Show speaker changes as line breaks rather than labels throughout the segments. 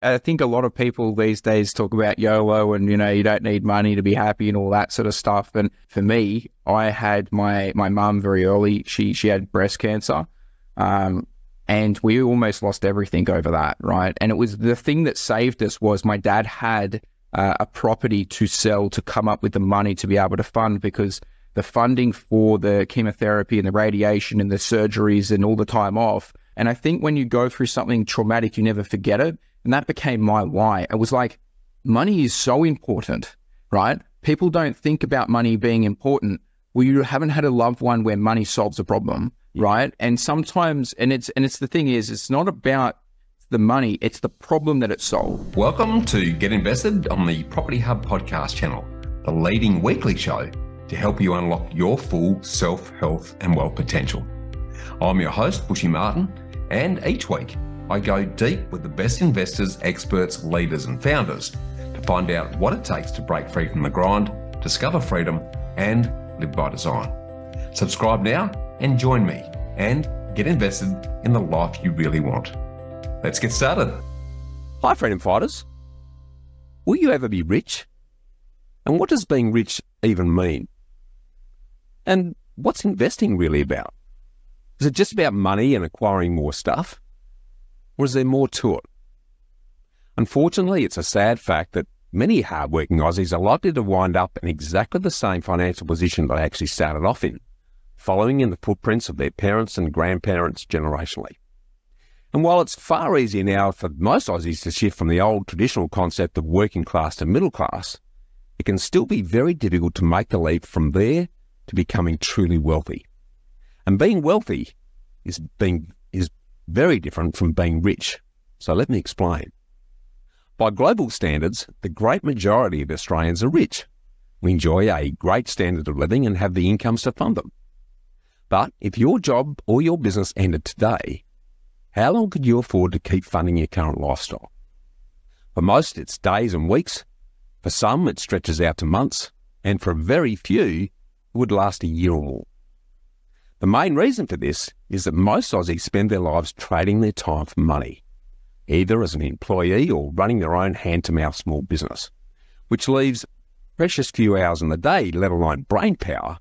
I think a lot of people these days talk about YOLO and, you know, you don't need money to be happy and all that sort of stuff. And for me, I had my, my mum very early. She, she had breast cancer. Um, and we almost lost everything over that, right? And it was the thing that saved us was my dad had uh, a property to sell to come up with the money to be able to fund because the funding for the chemotherapy and the radiation and the surgeries and all the time off. And I think when you go through something traumatic, you never forget it. And that became my why. It was like, money is so important, right? People don't think about money being important. Well, you haven't had a loved one where money solves a problem, right? And sometimes, and it's and it's the thing is, it's not about the money, it's the problem that it solves.
Welcome to Get Invested on the Property Hub podcast channel, the leading weekly show to help you unlock your full self, health, and wealth potential. I'm your host, Bushy Martin, and each week I go deep with the best investors, experts, leaders, and founders to find out what it takes to break free from the grind, discover freedom, and live by design. Subscribe now and join me and get invested in the life you really want. Let's get started.
Hi, freedom fighters. Will you ever be rich? And what does being rich even mean? And what's investing really about? Is it just about money and acquiring more stuff? Or is there more to it? Unfortunately, it's a sad fact that many hardworking Aussies are likely to wind up in exactly the same financial position they actually started off in, following in the footprints of their parents and grandparents generationally. And while it's far easier now for most Aussies to shift from the old traditional concept of working class to middle class, it can still be very difficult to make the leap from there to becoming truly wealthy. And being wealthy is being very different from being rich. So let me explain. By global standards, the great majority of Australians are rich. We enjoy a great standard of living and have the incomes to fund them. But if your job or your business ended today, how long could you afford to keep funding your current lifestyle? For most, it's days and weeks. For some, it stretches out to months. And for very few, it would last a year or more. The main reason for this is that most Aussies spend their lives trading their time for money, either as an employee or running their own hand to mouth small business, which leaves precious few hours in the day, let alone brain power,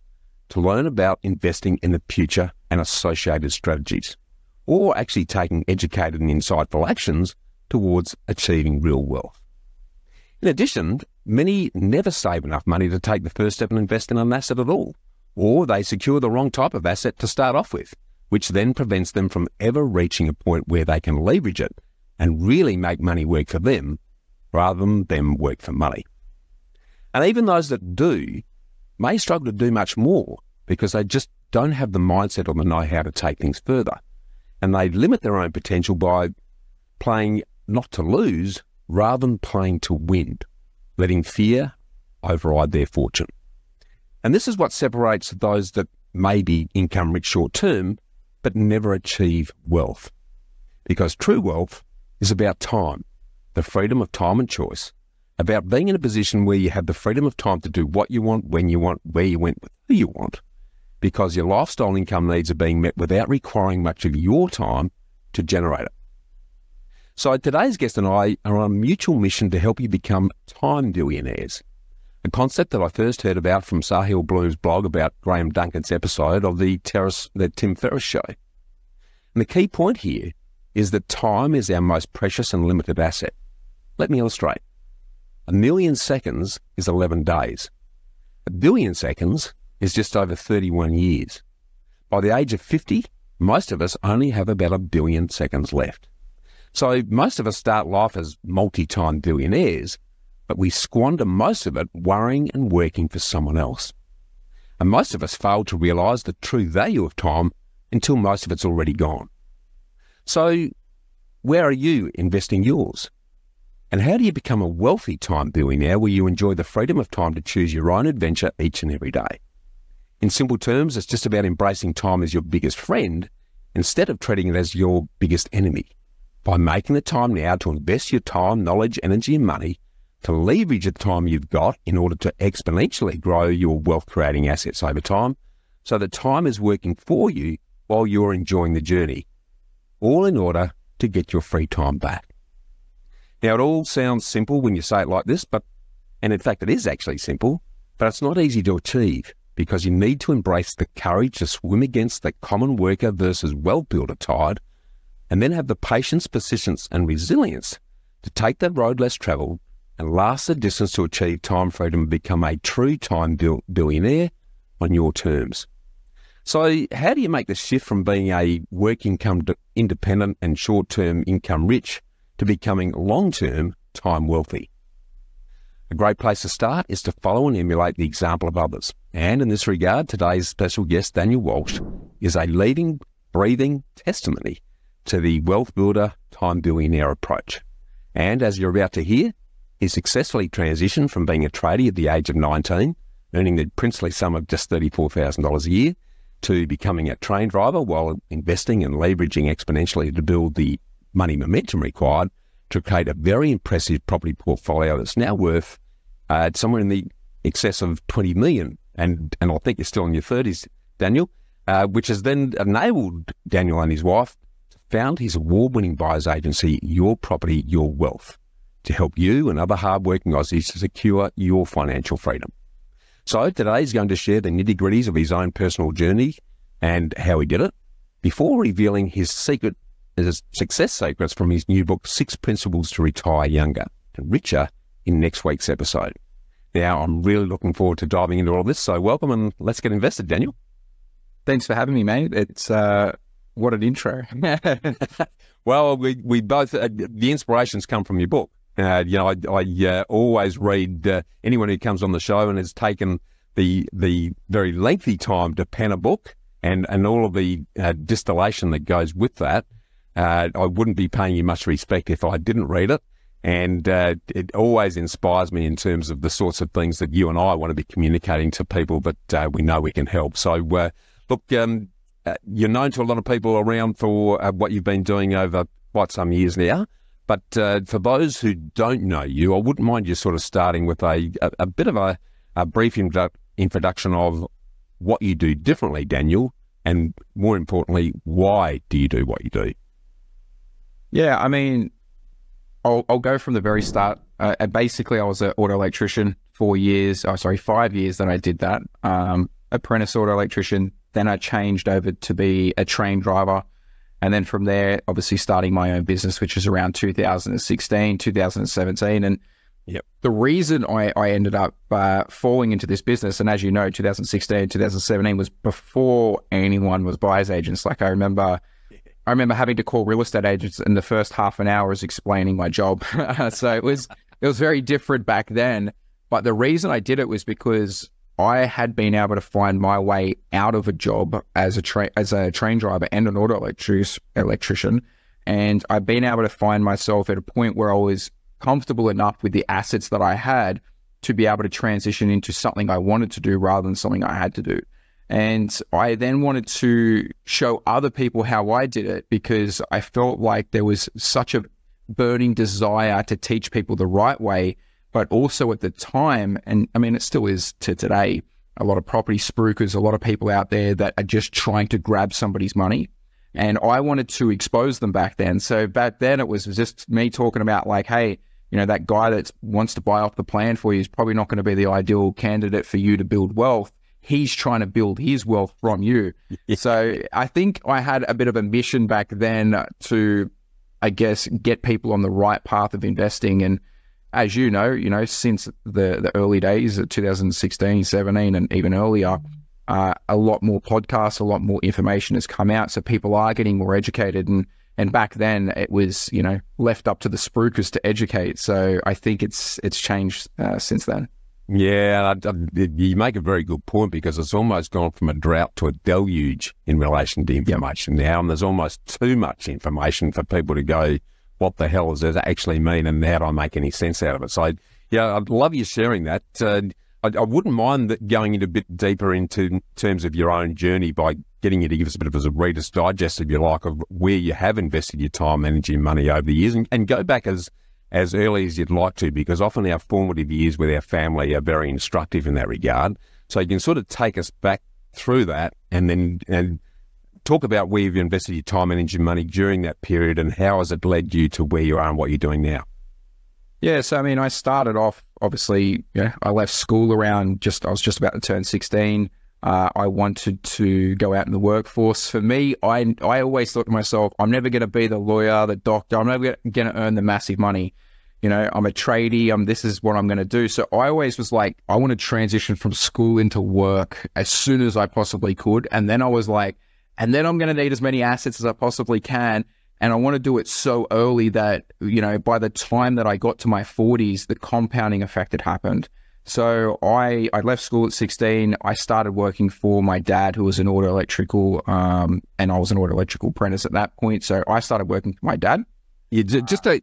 to learn about investing in the future and associated strategies or actually taking educated and insightful actions towards achieving real wealth. In addition, many never save enough money to take the first step and invest in an asset at all, or they secure the wrong type of asset to start off with, which then prevents them from ever reaching a point where they can leverage it and really make money work for them rather than them work for money. And even those that do may struggle to do much more because they just don't have the mindset or the know how to take things further and they limit their own potential by playing not to lose rather than playing to win, letting fear override their fortune. And this is what separates those that may be income rich short term, but never achieve wealth. Because true wealth is about time, the freedom of time and choice, about being in a position where you have the freedom of time to do what you want, when you want, where you want, who you want, because your lifestyle income needs are being met without requiring much of your time to generate it. So today's guest and I are on a mutual mission to help you become time billionaires, a concept that I first heard about from Sahil Bloom's blog about Graham Duncan's episode of the, Terrace, the Tim Ferriss show. And the key point here is that time is our most precious and limited asset. Let me illustrate. A million seconds is 11 days. A billion seconds is just over 31 years. By the age of 50, most of us only have about a billion seconds left. So most of us start life as multi-time billionaires, but we squander most of it worrying and working for someone else. And most of us fail to realize the true value of time until most of it's already gone. So where are you investing yours? And how do you become a wealthy time billionaire where you enjoy the freedom of time to choose your own adventure each and every day? In simple terms, it's just about embracing time as your biggest friend instead of treating it as your biggest enemy. By making the time now to invest your time, knowledge, energy, and money to leverage the time you've got in order to exponentially grow your wealth creating assets over time so that time is working for you while you're enjoying the journey, all in order to get your free time back. Now, it all sounds simple when you say it like this, but, and in fact, it is actually simple, but it's not easy to achieve because you need to embrace the courage to swim against the common worker versus wealth builder tide, and then have the patience, persistence, and resilience to take that road less travelled and last the distance to achieve time freedom and become a true time bil- billionaire on your terms. So, how do you make the shift from being a work income independent and short term income rich to becoming long term time wealthy? A great place to start is to follow and emulate the example of others. And in this regard, today's special guest, Daniel Walsh, is a leading, breathing testimony to the wealth builder time billionaire approach. And as you're about to hear, he successfully transitioned from being a tradie at the age of 19, earning the princely sum of just $34,000 a year, to becoming a train driver while investing and leveraging exponentially to build the money momentum required to create a very impressive property portfolio that's now worth uh, somewhere in the excess of 20 million. And, and I think you're still in your 30s, Daniel, uh, which has then enabled Daniel and his wife to found his award winning buyer's agency, Your Property, Your Wealth, to help you and other hardworking Aussies to secure your financial freedom. So today he's going to share the nitty gritties of his own personal journey and how he did it before revealing his secret his success secrets from his new book, Six Principles to Retire Younger and Richer, in next week's episode. Now, I'm really looking forward to diving into all this. So, welcome and let's get invested, Daniel.
Thanks for having me, mate. It's uh, what an intro.
well, we, we both, uh, the inspirations come from your book. Uh, you know, I, I uh, always read uh, anyone who comes on the show and has taken the the very lengthy time to pen a book and, and all of the uh, distillation that goes with that uh, I wouldn't be paying you much respect if I didn't read it. And uh, it always inspires me in terms of the sorts of things that you and I want to be communicating to people, that we know we can help. So, look, um, you're known to a lot of people around for what you've been doing over quite some years now. But for those who don't know you, I wouldn't mind you sort of starting with a, a, a bit of a, a brief introdu- introduction of what you do differently, Daniel, and more importantly, why do you do what you do?
Yeah, I mean, I'll, I'll go from the very start. Uh, basically, I was an auto electrician for years. Oh, sorry, five years that I did that. Um, apprentice auto electrician. Then I changed over to be a train driver. And then from there, obviously starting my own business, which was around 2016, 2017. And
yep.
the reason I, I ended up uh, falling into this business, and as you know, 2016, 2017 was before anyone was buyer's agents. Like I remember I remember having to call real estate agents in the first half an hour was explaining my job. so it was it was very different back then. But the reason I did it was because I had been able to find my way out of a job as a train as a train driver and an auto electric- electrician, and I've been able to find myself at a point where I was comfortable enough with the assets that I had to be able to transition into something I wanted to do rather than something I had to do. And I then wanted to show other people how I did it because I felt like there was such a burning desire to teach people the right way. But also at the time, and I mean, it still is to today, a lot of property spruikers, a lot of people out there that are just trying to grab somebody's money. And I wanted to expose them back then. So back then, it was just me talking about, like, hey, you know, that guy that wants to buy off the plan for you is probably not going to be the ideal candidate for you to build wealth he's trying to build his wealth from you. so I think I had a bit of a mission back then to, I guess, get people on the right path of investing. And as you know, you know, since the, the early days of 2016, 17, and even earlier, uh, a lot more podcasts, a lot more information has come out. So people are getting more educated. And, and back then it was, you know, left up to the spruikers to educate. So I think it's, it's changed uh, since then.
Yeah, I, I, you make a very good point because it's almost gone from a drought to a deluge in relation to information yep. now, and there's almost too much information for people to go, "What the hell does that actually mean?" and how do I make any sense out of it? So, yeah, I'd love you sharing that. Uh, I, I, wouldn't mind going into a bit deeper into terms of your own journey by getting you to give us a bit of a Reader's Digest, if you like, of where you have invested your time, energy, and money over the years, and, and go back as as early as you'd like to, because often our formative years with our family are very instructive in that regard. So you can sort of take us back through that and then and talk about where you've invested your time, and energy, money during that period and how has it led you to where you are and what you're doing now.
Yeah, so I mean, I started off obviously. Yeah, I left school around just I was just about to turn sixteen. Uh, I wanted to go out in the workforce. For me, I I always thought to myself, I'm never going to be the lawyer, the doctor. I'm never going to earn the massive money. You know, I'm a tradie. I'm this is what I'm going to do. So I always was like, I want to transition from school into work as soon as I possibly could. And then I was like, and then I'm going to need as many assets as I possibly can. And I want to do it so early that, you know, by the time that I got to my 40s, the compounding effect had happened. So I, I left school at 16. I started working for my dad, who was an auto electrical, um, and I was an auto electrical apprentice at that point. So I started working for my dad.
Yeah, just I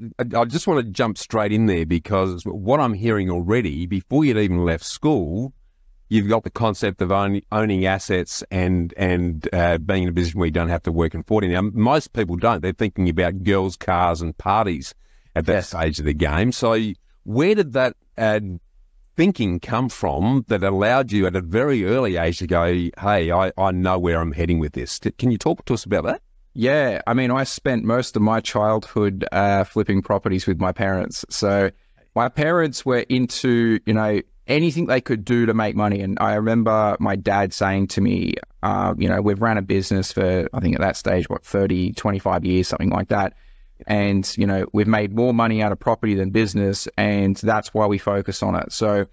just want to jump straight in there because what I'm hearing already, before you'd even left school, you've got the concept of own, owning assets and and uh, being in a position where you don't have to work in 40. Now, most people don't. They're thinking about girls, cars, and parties at that yes. stage of the game. So, where did that uh, thinking come from that allowed you at a very early age to go, hey, I, I know where I'm heading with this? Can you talk to us about that?
Yeah, I mean, I spent most of my childhood uh, flipping properties with my parents. So my parents were into, you know, anything they could do to make money. And I remember my dad saying to me, uh, you know, we've ran a business for, I think at that stage, what, 30, 25 years, something like that. And, you know, we've made more money out of property than business. And that's why we focus on it. So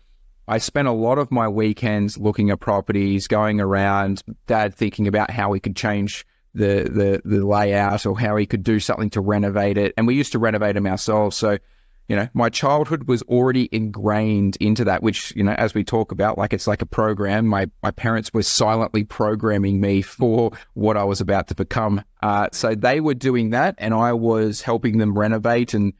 I spent a lot of my weekends looking at properties, going around, dad thinking about how we could change the, the, the layout or how he could do something to renovate it. And we used to renovate them ourselves. So, you know, my childhood was already ingrained into that, which, you know, as we talk about, like it's like a program. My my parents were silently programming me for what I was about to become. Uh, so they were doing that, and I was helping them renovate and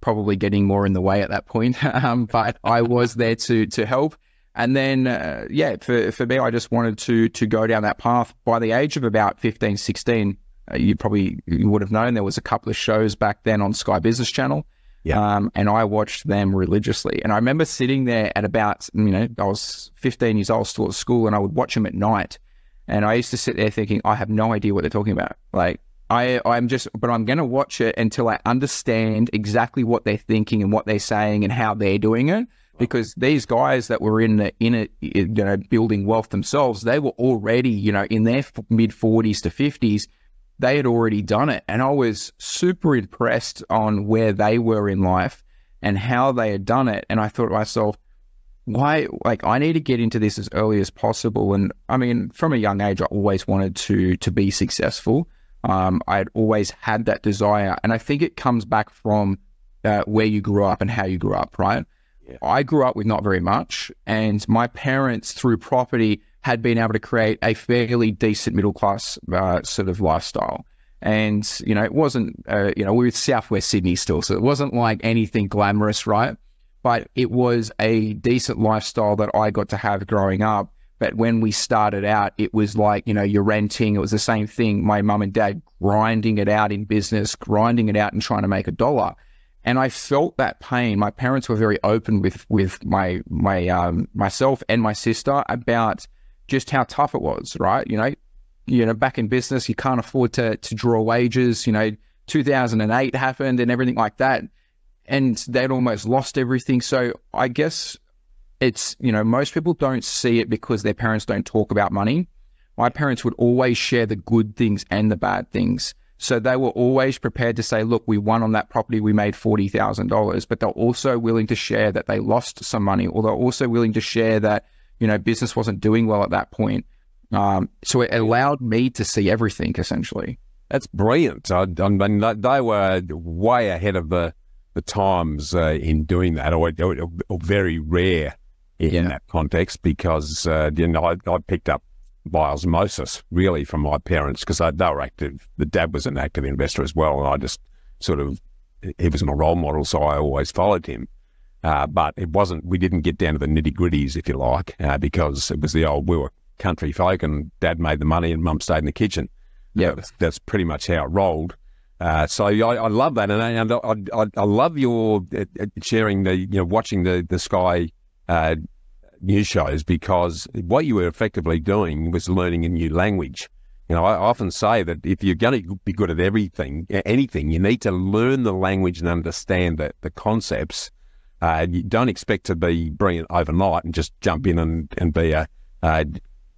probably getting more in the way at that point. um, but I was there to to help. And then, uh, yeah, for, for me, I just wanted to to go down that path. By the age of about 15, 16, uh, you probably you would have known there was a couple of shows back then on Sky Business Channel yeah. Um, and I watched them religiously. And I remember sitting there at about, you know, I was 15 years old, still at school, and I would watch them at night. And I used to sit there thinking, I have no idea what they're talking about. Like, I, I'm just, but I'm going to watch it until I understand exactly what they're thinking and what they're saying and how they're doing it. Because these guys that were in the, in it, you know, building wealth themselves, they were already, you know, in their mid 40s to 50s they had already done it. And I was super impressed on where they were in life and how they had done it. And I thought to myself, why, like, I need to get into this as early as possible. And I mean, from a young age, I always wanted to, to be successful. Um, I had always had that desire. And I think it comes back from uh, where you grew up and how you grew up, right? Yeah. I grew up with not very much. And my parents, through property, had been able to create a fairly decent middle class uh, sort of lifestyle. And, you know, it wasn't, uh, you know, we were Southwest Sydney still, so it wasn't like anything glamorous, right? But it was a decent lifestyle that I got to have growing up. But when we started out, it was like, you know, you're renting. It was the same thing. My mum and dad grinding it out in business, grinding it out and trying to make a dollar. And I felt that pain. My parents were very open with with my my um, myself and my sister about just how tough it was, right? You know, you know, back in business, you can't afford to to draw wages. You know, 2008 happened and everything like that, and they'd almost lost everything. So I guess it's you know most people don't see it because their parents don't talk about money. My parents would always share the good things and the bad things. So they were always prepared to say, look, we won on that property, we made $40,000, but they're also willing to share that they lost some money, or they're also willing to share that you know, business wasn't doing well at that point. Um, so it allowed me to see everything essentially.
That's brilliant. I, I mean, they were way ahead of the the times uh, in doing that, or, or, or very rare in yeah. that context, because uh, you know I, I, picked up by osmosis really from my parents because they, they were active. The dad was an active investor as well, and I just sort of he was my role model, so I always followed him. Uh, but it wasn't, we didn't get down to the nitty gritties, if you like, uh, because it was the old, we were country folk and dad made the money and mum stayed in the kitchen. Yeah. That's, that's pretty much how it rolled. Uh, so I, I, love that, and, I, and I, I, love your uh, uh, sharing the, you know, watching the the Sky uh, news shows because what you were effectively doing was learning a new language. You know, I often say that if you're going to be good at everything, anything, you need to learn the language and understand the, the concepts Uh, you don't expect to be brilliant overnight and just jump in and, and be a, uh,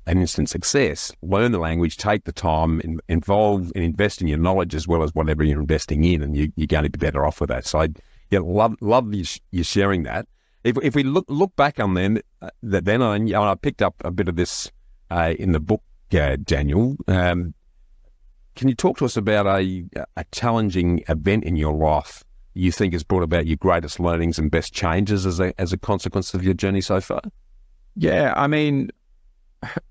an instant success. Learn the language, take the time, in, involve and invest in your knowledge as well as whatever you're investing in, and you, are going to be better off with that. So, I yeah, love love you, you sharing that. If, if we look look back on then, uh, then I, I picked up a bit of this uh, in the book, uh, Daniel. Um, can you talk to us about a, a challenging event in your life you think has brought about your greatest learnings and best changes as a, as a consequence of your journey so far?
Yeah, I mean,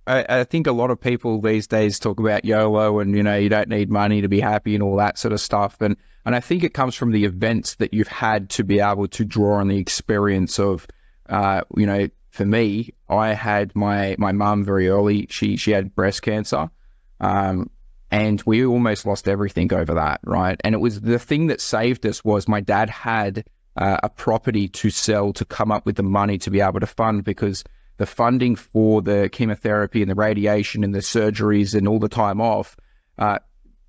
I, I, think a lot of people these days talk about YOLO and, you know, you don't need money to be happy and all that sort of stuff. And, and I think it comes from the events that you've had to be able to draw on the experience of, uh, you know, for me, I had my, my mum very early. She, she had breast cancer. Um, and we almost lost everything over that, right? And it was the thing that saved us was my dad had uh, a property to sell to come up with the money to be able to fund because the funding for the chemotherapy and the radiation and the surgeries and all the time off, uh,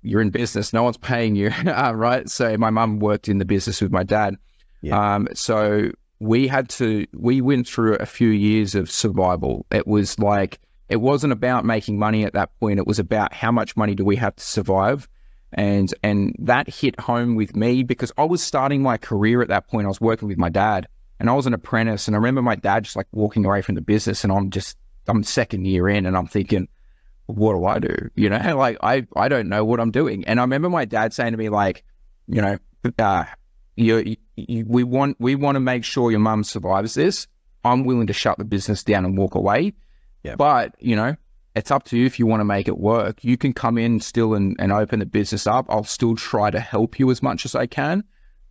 you're in business, no one's paying you, uh, right? So my mum worked in the business with my dad. Yeah. Um, so we had to, we went through a few years of survival. It was like, it wasn't about making money at that point. It was about how much money do we have to survive. And and that hit home with me because I was starting my career at that point. I was working with my dad and I was an apprentice. And I remember my dad just like walking away from the business and I'm just I'm second year in and I'm thinking, what do I do? You know, like I I don't know what I'm doing. And I remember my dad saying to me like, you know, uh, you, you, we want we want to make sure your mum survives this. I'm willing to shut the business down and walk away yeah. But, you know, it's up to you if you want to make it work. You can come in still and, and open the business up. I'll still try to help you as much as I can.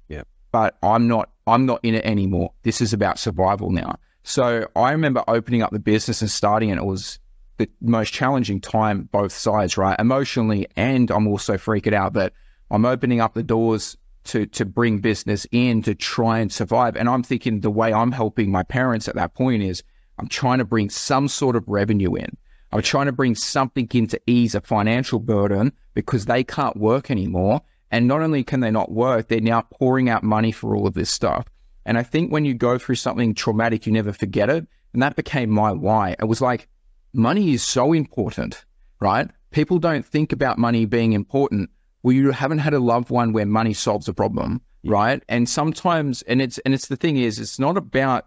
Yeah.
But I'm not I'm not in it anymore. This is about survival now. So I remember opening up the business and starting and It was the most challenging time, both sides, right? Emotionally, and I'm also freaking out that I'm opening up the doors to to bring business in to try and survive. And I'm thinking the way I'm helping my parents at that point is I'm trying to bring some sort of revenue in. I'm trying to bring something in to ease a financial burden because they can't work anymore. And not only can they not work, they're now pouring out money for all of this stuff. And I think when you go through something traumatic, you never forget it. And that became my why. It was like, money is so important, right? People don't think about money being important. Well, you haven't had a loved one where money solves a problem, right? And sometimes, and it's, and it's the thing is, it's not about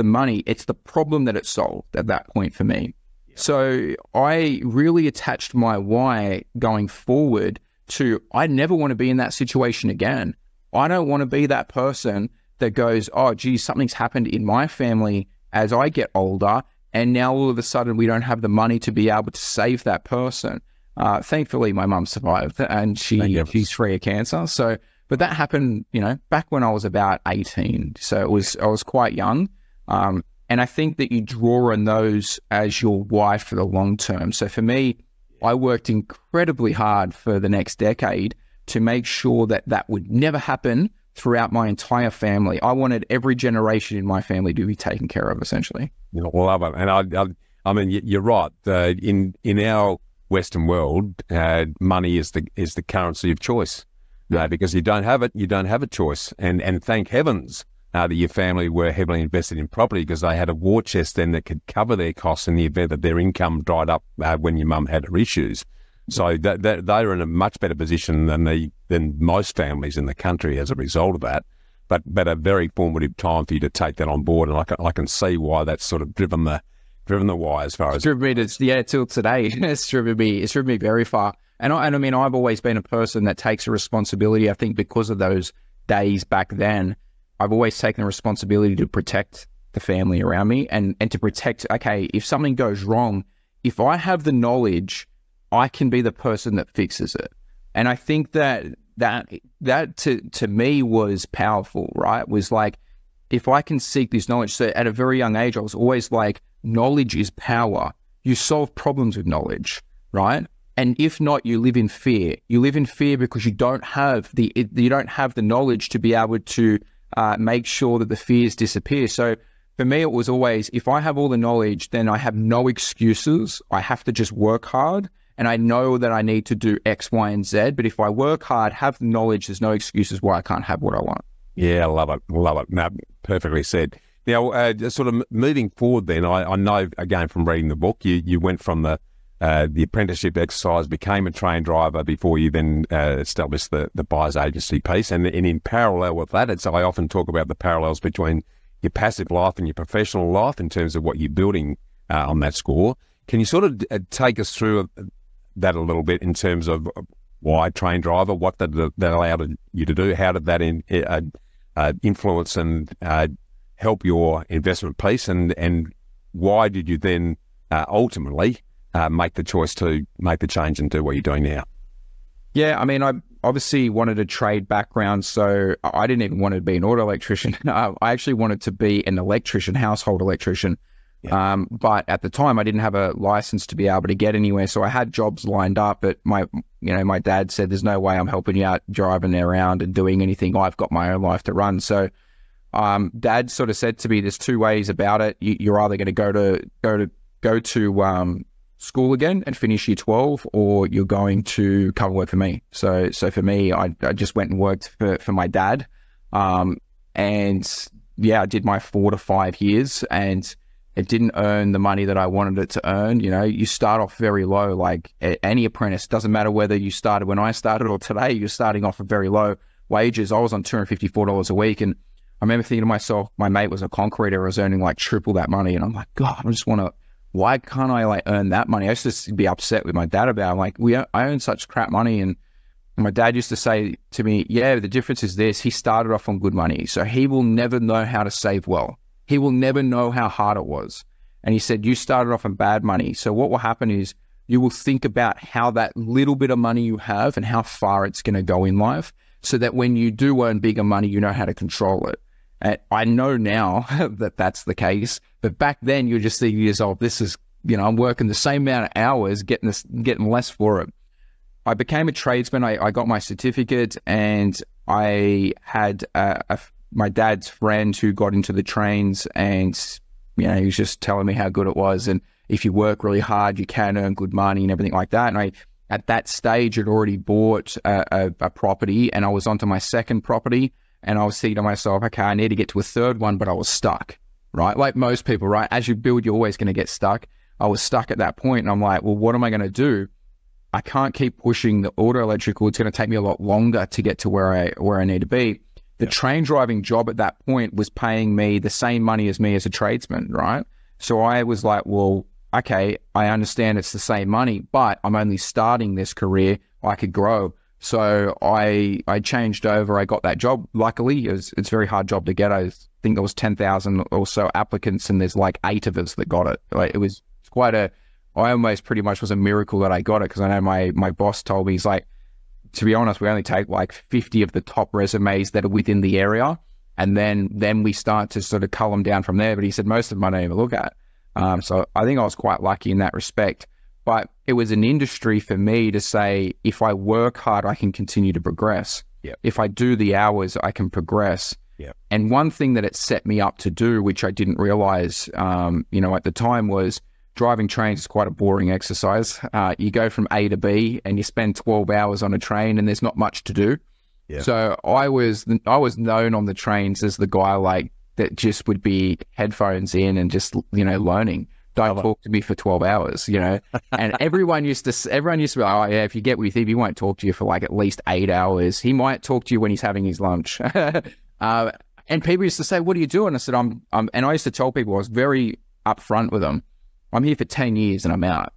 the money, it's the problem that it solved at that point for me. So I really attached my why going forward to I never want to be in that situation again. I don't want to be that person that goes, oh, geez, something's happened in my family as I get older. And now all of a sudden we don't have the money to be able to save that person. Uh, thankfully, my mum survived and she she's free of cancer. So, but that happened, you know, back when I was about 18. So it was, I was quite young. Um, and I think that you draw on those as your why for the long term. So for me, I worked incredibly hard for the next decade to make sure that that would never happen throughout my entire family. I wanted every generation in my family to be taken care of, essentially.
You love it, and I, I, I mean, you're right. Uh, in in our Western world, uh, money is the is the currency of choice. Uh, because you don't have it, you don't have a choice. And and thank heavens uh, that your family were heavily invested in property because they had a war chest then that could cover their costs in the event that their income dried up uh, when your mum had her issues. So that, that, they are in a much better position than the than most families in the country as a result of that. But but a very formative time for you to take that on board, and I can, I can see why that's sort of driven the driven the why as far as
it's driven me to, yeah till today. it's driven me it's driven me very far. And I, and I mean I've always been a person that takes a responsibility. I think because of those days back then I've always taken the responsibility to protect the family around me and, and to protect, okay, if something goes wrong, if I have the knowledge, I can be the person that fixes it. And I think that that that to to me was powerful, right? Was like if I can seek this knowledge. So at a very young age, I was always like, knowledge is power. You solve problems with knowledge, right? And if not, you live in fear. You live in fear because you don't have the you don't have the knowledge to be able to uh, make sure that the fears disappear. So for me, it was always if I have all the knowledge, then I have no excuses. I have to just work hard. And I know that I need to do X, Y, and Z. But if I work hard, have the knowledge, there's no excuses why I can't have what I want.
Yeah, I love it. Love it. No, perfectly said. Now, uh, sort of moving forward, then I, I, know again from reading the book, you you went from the uh, the apprenticeship exercise, became a train driver before you then uh, established the the buyers agency piece, and, in parallel with that, it's I often talk about the parallels between your passive life and your professional life in terms of what you're building uh, on that score. Can you sort of uh, take us through uh, that a little bit in terms of why train driver, what did that allowed you to do, how did that in, influence and help your investment piece, and and why did you then uh, ultimately uh, make the choice to make the change and do what you're doing now?
Yeah, I mean, I obviously wanted a trade background, so I didn't even want to be an auto electrician. I actually wanted to be an electrician, household electrician. Yeah. Um, but at the time, I didn't have a license to be able to get anywhere, so I had jobs lined up. But my, you know, my dad said, "There's no way I'm helping you out driving around and doing anything. I've got my own life to run." So um, Dad sort of said to me, "There's two ways about it. You, are either going to go to go to go to um, school again and finish year 12, or you're going to come work for me." So, so for me, I, I just went and worked for for my dad, um, and yeah, I did my four to five years, and it didn't earn the money that I wanted it to earn. You know, you start off very low, like any apprentice. Doesn't matter whether you started when I started or today. You're starting off at very low wages. I was on two hundred fifty four dollars a week, and I remember thinking to myself, my mate was a concreter, I was earning like triple that money. And I'm like, God, I just want to, why can't I like earn that money? I used to be upset with my dad about it. I'm like, we, I earn such crap money. And my dad used to say to me, yeah, the difference is this. He started off on good money. So he will never know how to save well. He will never know how hard it was. And he said, you started off on bad money. So what will happen is you will think about how that little bit of money you have and how far it's going to go in life so that when you do earn bigger money, you know how to control it. And I know now that that's the case, but back then you're just thinking yourself, this is, you know, I'm working the same amount of hours, getting this, getting less for it. I became a tradesman. I, I got my certificate and I had a, a, my dad's friend who got into the trains and, you know, he was just telling me how good it was. And if you work really hard, you can earn good money and everything like that. And I, at that stage, had already bought a, a, a property and I was onto my second property and I was thinking to myself, okay, I need to get to a third one, but I was stuck, right? Like most people, right? As you build, you're always going to get stuck. I was stuck at that point, and I'm like, well, what am I going to do? I can't keep pushing the auto electrical. It's going to take me a lot longer to get to where I where I need to be. The yeah. train driving job at that point was paying me the same money as me as a tradesman, right? So I was like, well, okay, I understand it's the same money, but I'm only starting this career. I could grow. So I I changed over. I got that job. Luckily, it was, it's a very hard job to get. I think there was ten thousand or so applicants, and there's like eight of us that got it. Like it was quite a. I almost pretty much was a miracle that I got it because I know my my boss told me he's like, to be honest, we only take like fifty of the top resumes that are within the area, and then then we start to sort of cull them down from there. But he said most of them I don't even look at. Um, so I think I was quite lucky in that respect but it was an industry for me to say if I work hard, I can continue to progress.
Yep.
If I do the hours, I can progress.
Yep.
And one thing that it set me up to do, which I didn't realize, um, you know, at the time was driving trains is quite a boring exercise. Uh, you go from A to B and you spend 12 hours on a train and there's not much to do.
Yep.
So I was, I was known on the trains as the guy like that just would be headphones in and just, you know, learning don't talk to me for 12 hours, you know? and everyone used to, everyone used to be like, oh, yeah, if you get with him, he won't talk to you for like at least eight hours. He might talk to you when he's having his lunch. uh, and people used to say, what are you doing? I said, I'm, I'm, and I used to tell people, I was very upfront with them. I'm here for 10 years and I'm out.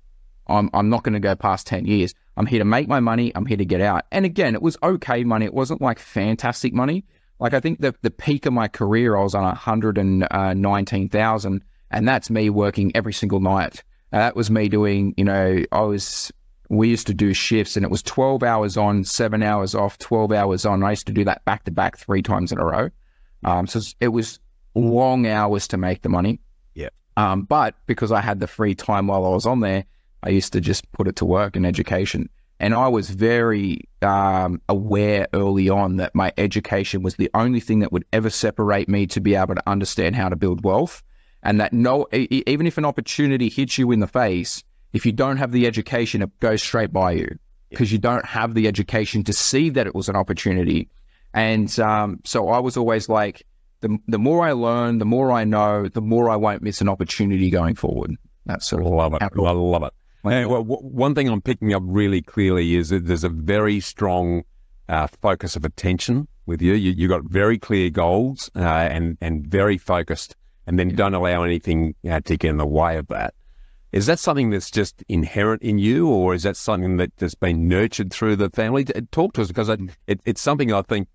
I'm, I'm not going to go past 10 years. I'm here to make my money. I'm here to get out. And again, it was okay money. It wasn't like fantastic money. Like I think the, the peak of my career, I was on 119,000 and that's me working every single night. Uh, that was me doing, you know, I was, we used to do shifts and it was 12 hours on, seven hours off, 12 hours on. I used to do that back to back three times in a row. Um, so it was long hours to make the money.
Yeah.
Um, but because I had the free time while I was on there, I used to just put it to work in education. And I was very um, aware early on that my education was the only thing that would ever separate me to be able to understand how to build wealth and that no, even if an opportunity hits you in the face, if you don't have the education, it goes straight by you because you don't have the education to see that it was an opportunity. And um, so I was always like, the, the more I learn, the more I know, the more I won't miss an opportunity going forward. That's sort of
love it. I love it. well, one thing I'm picking up really clearly is that there's a very strong uh, focus of attention with you. You you got very clear goals uh, and and very focused, and then you don't allow anything uh, to get in the way of that. Is that something that's just inherent in you, or is that something that has been nurtured through the family? Talk to us because it, it's something I think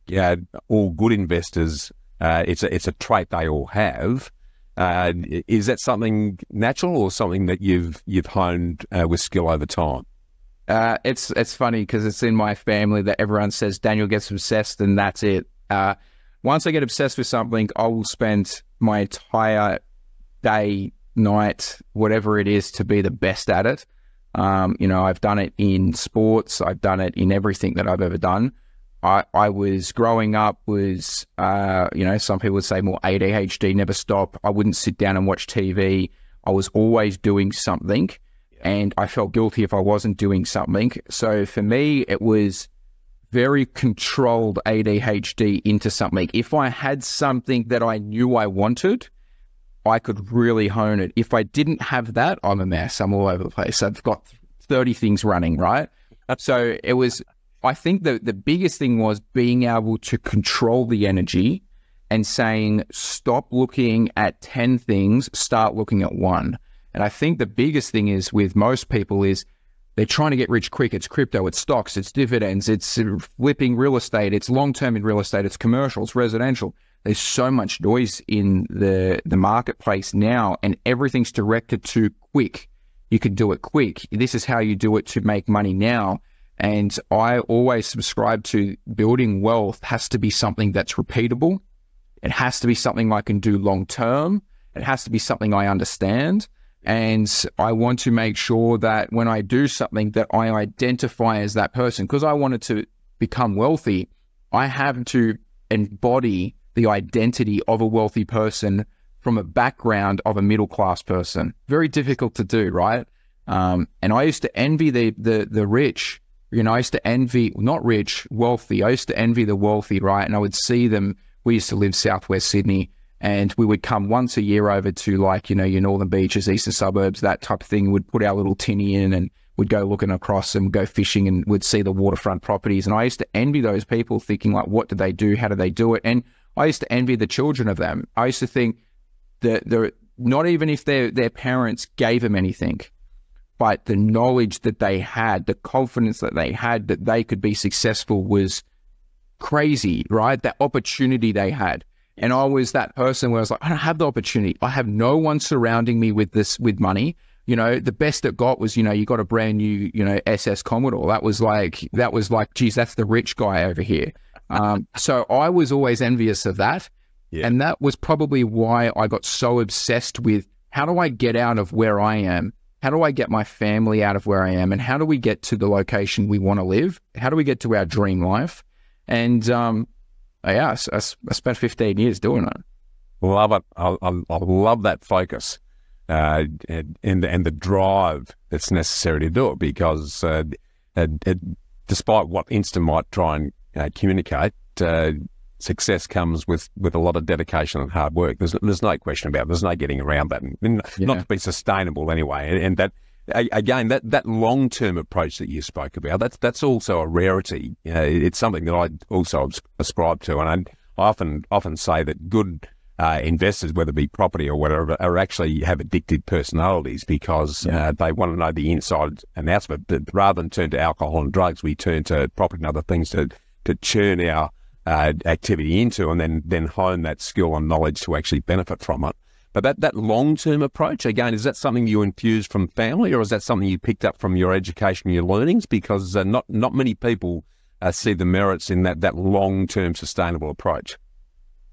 all good investors. Uh, it's a it's a trait they all have. Uh, is that something natural or something that you've you've honed uh, with skill over time?
Uh, it's it's funny because it's in my family that everyone says Daniel gets obsessed and that's it. Uh, once I get obsessed with something, I will spend my entire day, night, whatever it is, to be the best at it. Um, you know, I've done it in sports. I've done it in everything that I've ever done. I, I was growing up was, uh, you know, some people would say more ADHD, never stop. I wouldn't sit down and watch TV. I was always doing something and I felt guilty if I wasn't doing something. So for me, it was very controlled ADHD into something. If I had something that I knew I wanted, I could really hone it. If I didn't have that, I'm a mess. I'm all over the place. I've got 30 things running, right? So it was, I think the, the biggest thing was being able to control the energy and saying, stop looking at 10 things, start looking at one. And I think the biggest thing is with most people is they're trying to get rich quick. It's crypto, it's stocks, it's dividends, it's uh, flipping real estate, it's long term in real estate, it's commercial, it's residential. There's so much noise in the the marketplace now, and everything's directed to quick. You can do it quick. This is how you do it to make money now. And I always subscribe to building wealth has to be something that's repeatable. It has to be something I can do long term. It has to be something I understand. And I want to make sure that when I do something that I identify as that person, because I wanted to become wealthy, I have to embody the identity of a wealthy person from a background of a middle class person. Very difficult to do, right? Um, and I used to envy the, the the rich. You know, I used to envy not rich, wealthy. I used to envy the wealthy, right? And I would see them. We used to live southwest Sydney, and we would come once a year over to like you know your northern beaches, eastern suburbs, that type of thing. We'd put our little tinny in and we'd go looking across and go fishing and we'd see the waterfront properties. And I used to envy those people, thinking like, what do they do? How do they do it? And I used to envy the children of them. I used to think that they're not even if their their parents gave them anything, but the knowledge that they had, the confidence that they had that they could be successful was crazy, right? That opportunity they had. And I was that person where I was like, I don't have the opportunity. I have no one surrounding me with this, with money. You know, the best it got was, you know, you got a brand new, you know, SS Commodore. That was like, that was like, geez, that's the rich guy over here. Um, so I was always envious of that. Yeah. And that was probably why I got so obsessed with how do I get out of where I am? How do I get my family out of where I am? And how do we get to the location we want to live? How do we get to our dream life? And um, yeah, I, I, I, spent 15 years doing it.
Love it. I, I, I love that focus uh, and, and, and the drive that's necessary to do it because uh, despite what Insta might try and uh, communicate, uh, success comes with, with a lot of dedication and hard work. There's, there's no question about it. There's no getting around that. And, yeah. Not to be sustainable anyway. And, and that again, that, that long term approach that you spoke about, that's that's also a rarity. You know, it's something that I also ascribe to, and I often often say that good uh, investors, whether it be property or whatever, are actually have addicted personalities because yeah. uh, they want to know the inside and outs. But rather than turn to alcohol and drugs, we turn to property and other things to to churn our uh, activity into, and then then hone that skill and knowledge to actually benefit from it. But that, that long term approach, again, is that something you infused from family or is that something you picked up from your education, your learnings? Because uh, not, not many people uh, see the merits in that, that long term sustainable approach.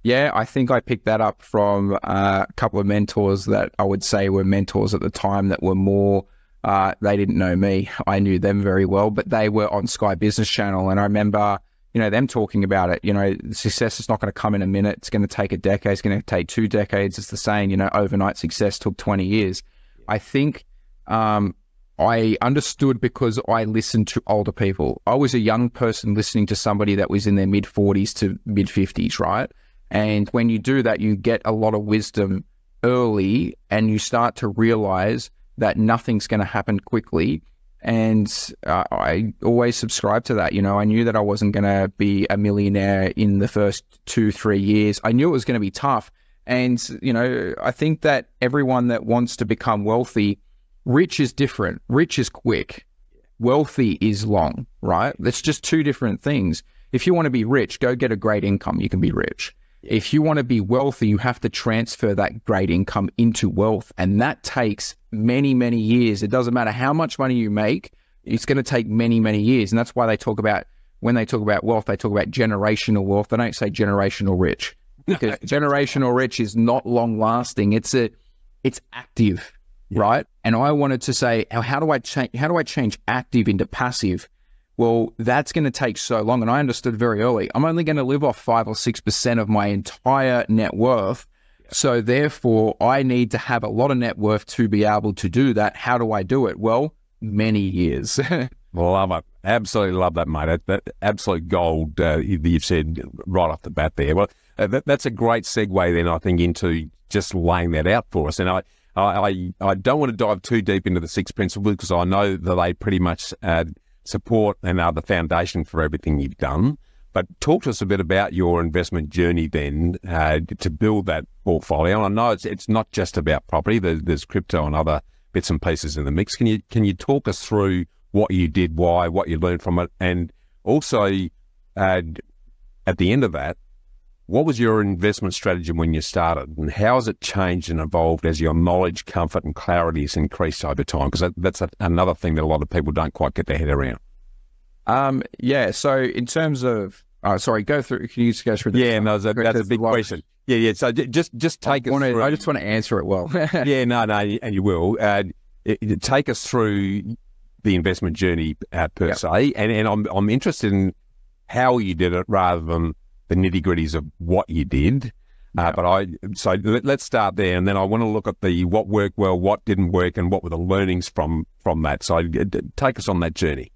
Yeah, I think I picked that up from uh, a couple of mentors that I would say were mentors at the time that were more. Uh, they didn't know me. I knew them very well, but they were on Sky Business Channel. And I remember you know, them talking about it. You know, success is not going to come in a minute. It's going to take a decade. It's going to take two decades. It's the saying, you know, overnight success took 20 years. I think um, I understood because I listened to older people. I was a young person listening to somebody that was in their mid 40s to mid 50s, right? And when you do that, you get a lot of wisdom early and you start to realize that nothing's going to happen quickly. And I always subscribed to that. You know, I knew that I wasn't going to be a millionaire in the first two, three years. I knew it was going to be tough. And, you know, I think that everyone that wants to become wealthy, rich is different. Rich is quick. Wealthy is long, right? That's just two different things. If you want to be rich, go get a great income. You can be rich. If you want to be wealthy, you have to transfer that great income into wealth. And that takes many, many years. It doesn't matter how much money you make, it's going to take many, many years. And that's why they talk about, when they talk about wealth, they talk about generational wealth. They don't say generational rich because generational rich is not long lasting. It's a, it's active, yeah. right? And I wanted to say, how, how do I change? How do I change active into passive? Well, that's going to take so long. And I understood very early, I'm only going to live off five or 6% of my entire net worth. So therefore, I need to have a lot of net worth to be able to do that. How do I do it? Well, many years.
love it. Absolutely love that, mate. That, that absolute gold uh, you've said right off the bat there. Well, uh, that, that's a great segue then, I think, into just laying that out for us. And I, I, I don't want to dive too deep into the six principles because I know that they pretty much uh, support and are the foundation for everything you've done. But talk to us a bit about your investment journey then uh, to build that portfolio. And I know it's it's not just about property. There's, there's crypto and other bits and pieces in the mix. Can you can you talk us through what you did, why, what you learned from it, and also uh, at the end of that, what was your investment strategy when you started, and how has it changed and evolved as your knowledge, comfort, and clarity has increased over time? Because that, that's a, another thing that a lot of people don't quite get their head around.
Um, yeah. So in terms of, uh, sorry, go through. Can you just go through?
The, yeah, no, that's a, that's a big question. Yeah, yeah. So just just take
I
us.
Wanna,
through.
I just want to answer it well.
yeah, no, no, and you will. Uh, it, it, take us through the investment journey uh, per yep. se, and and I'm I'm interested in how you did it rather than the nitty gritties of what you did. Uh, but I so let, us start there, and then I want to look at the what worked well, what didn't work, and what were the learnings from from that. So take us on that journey.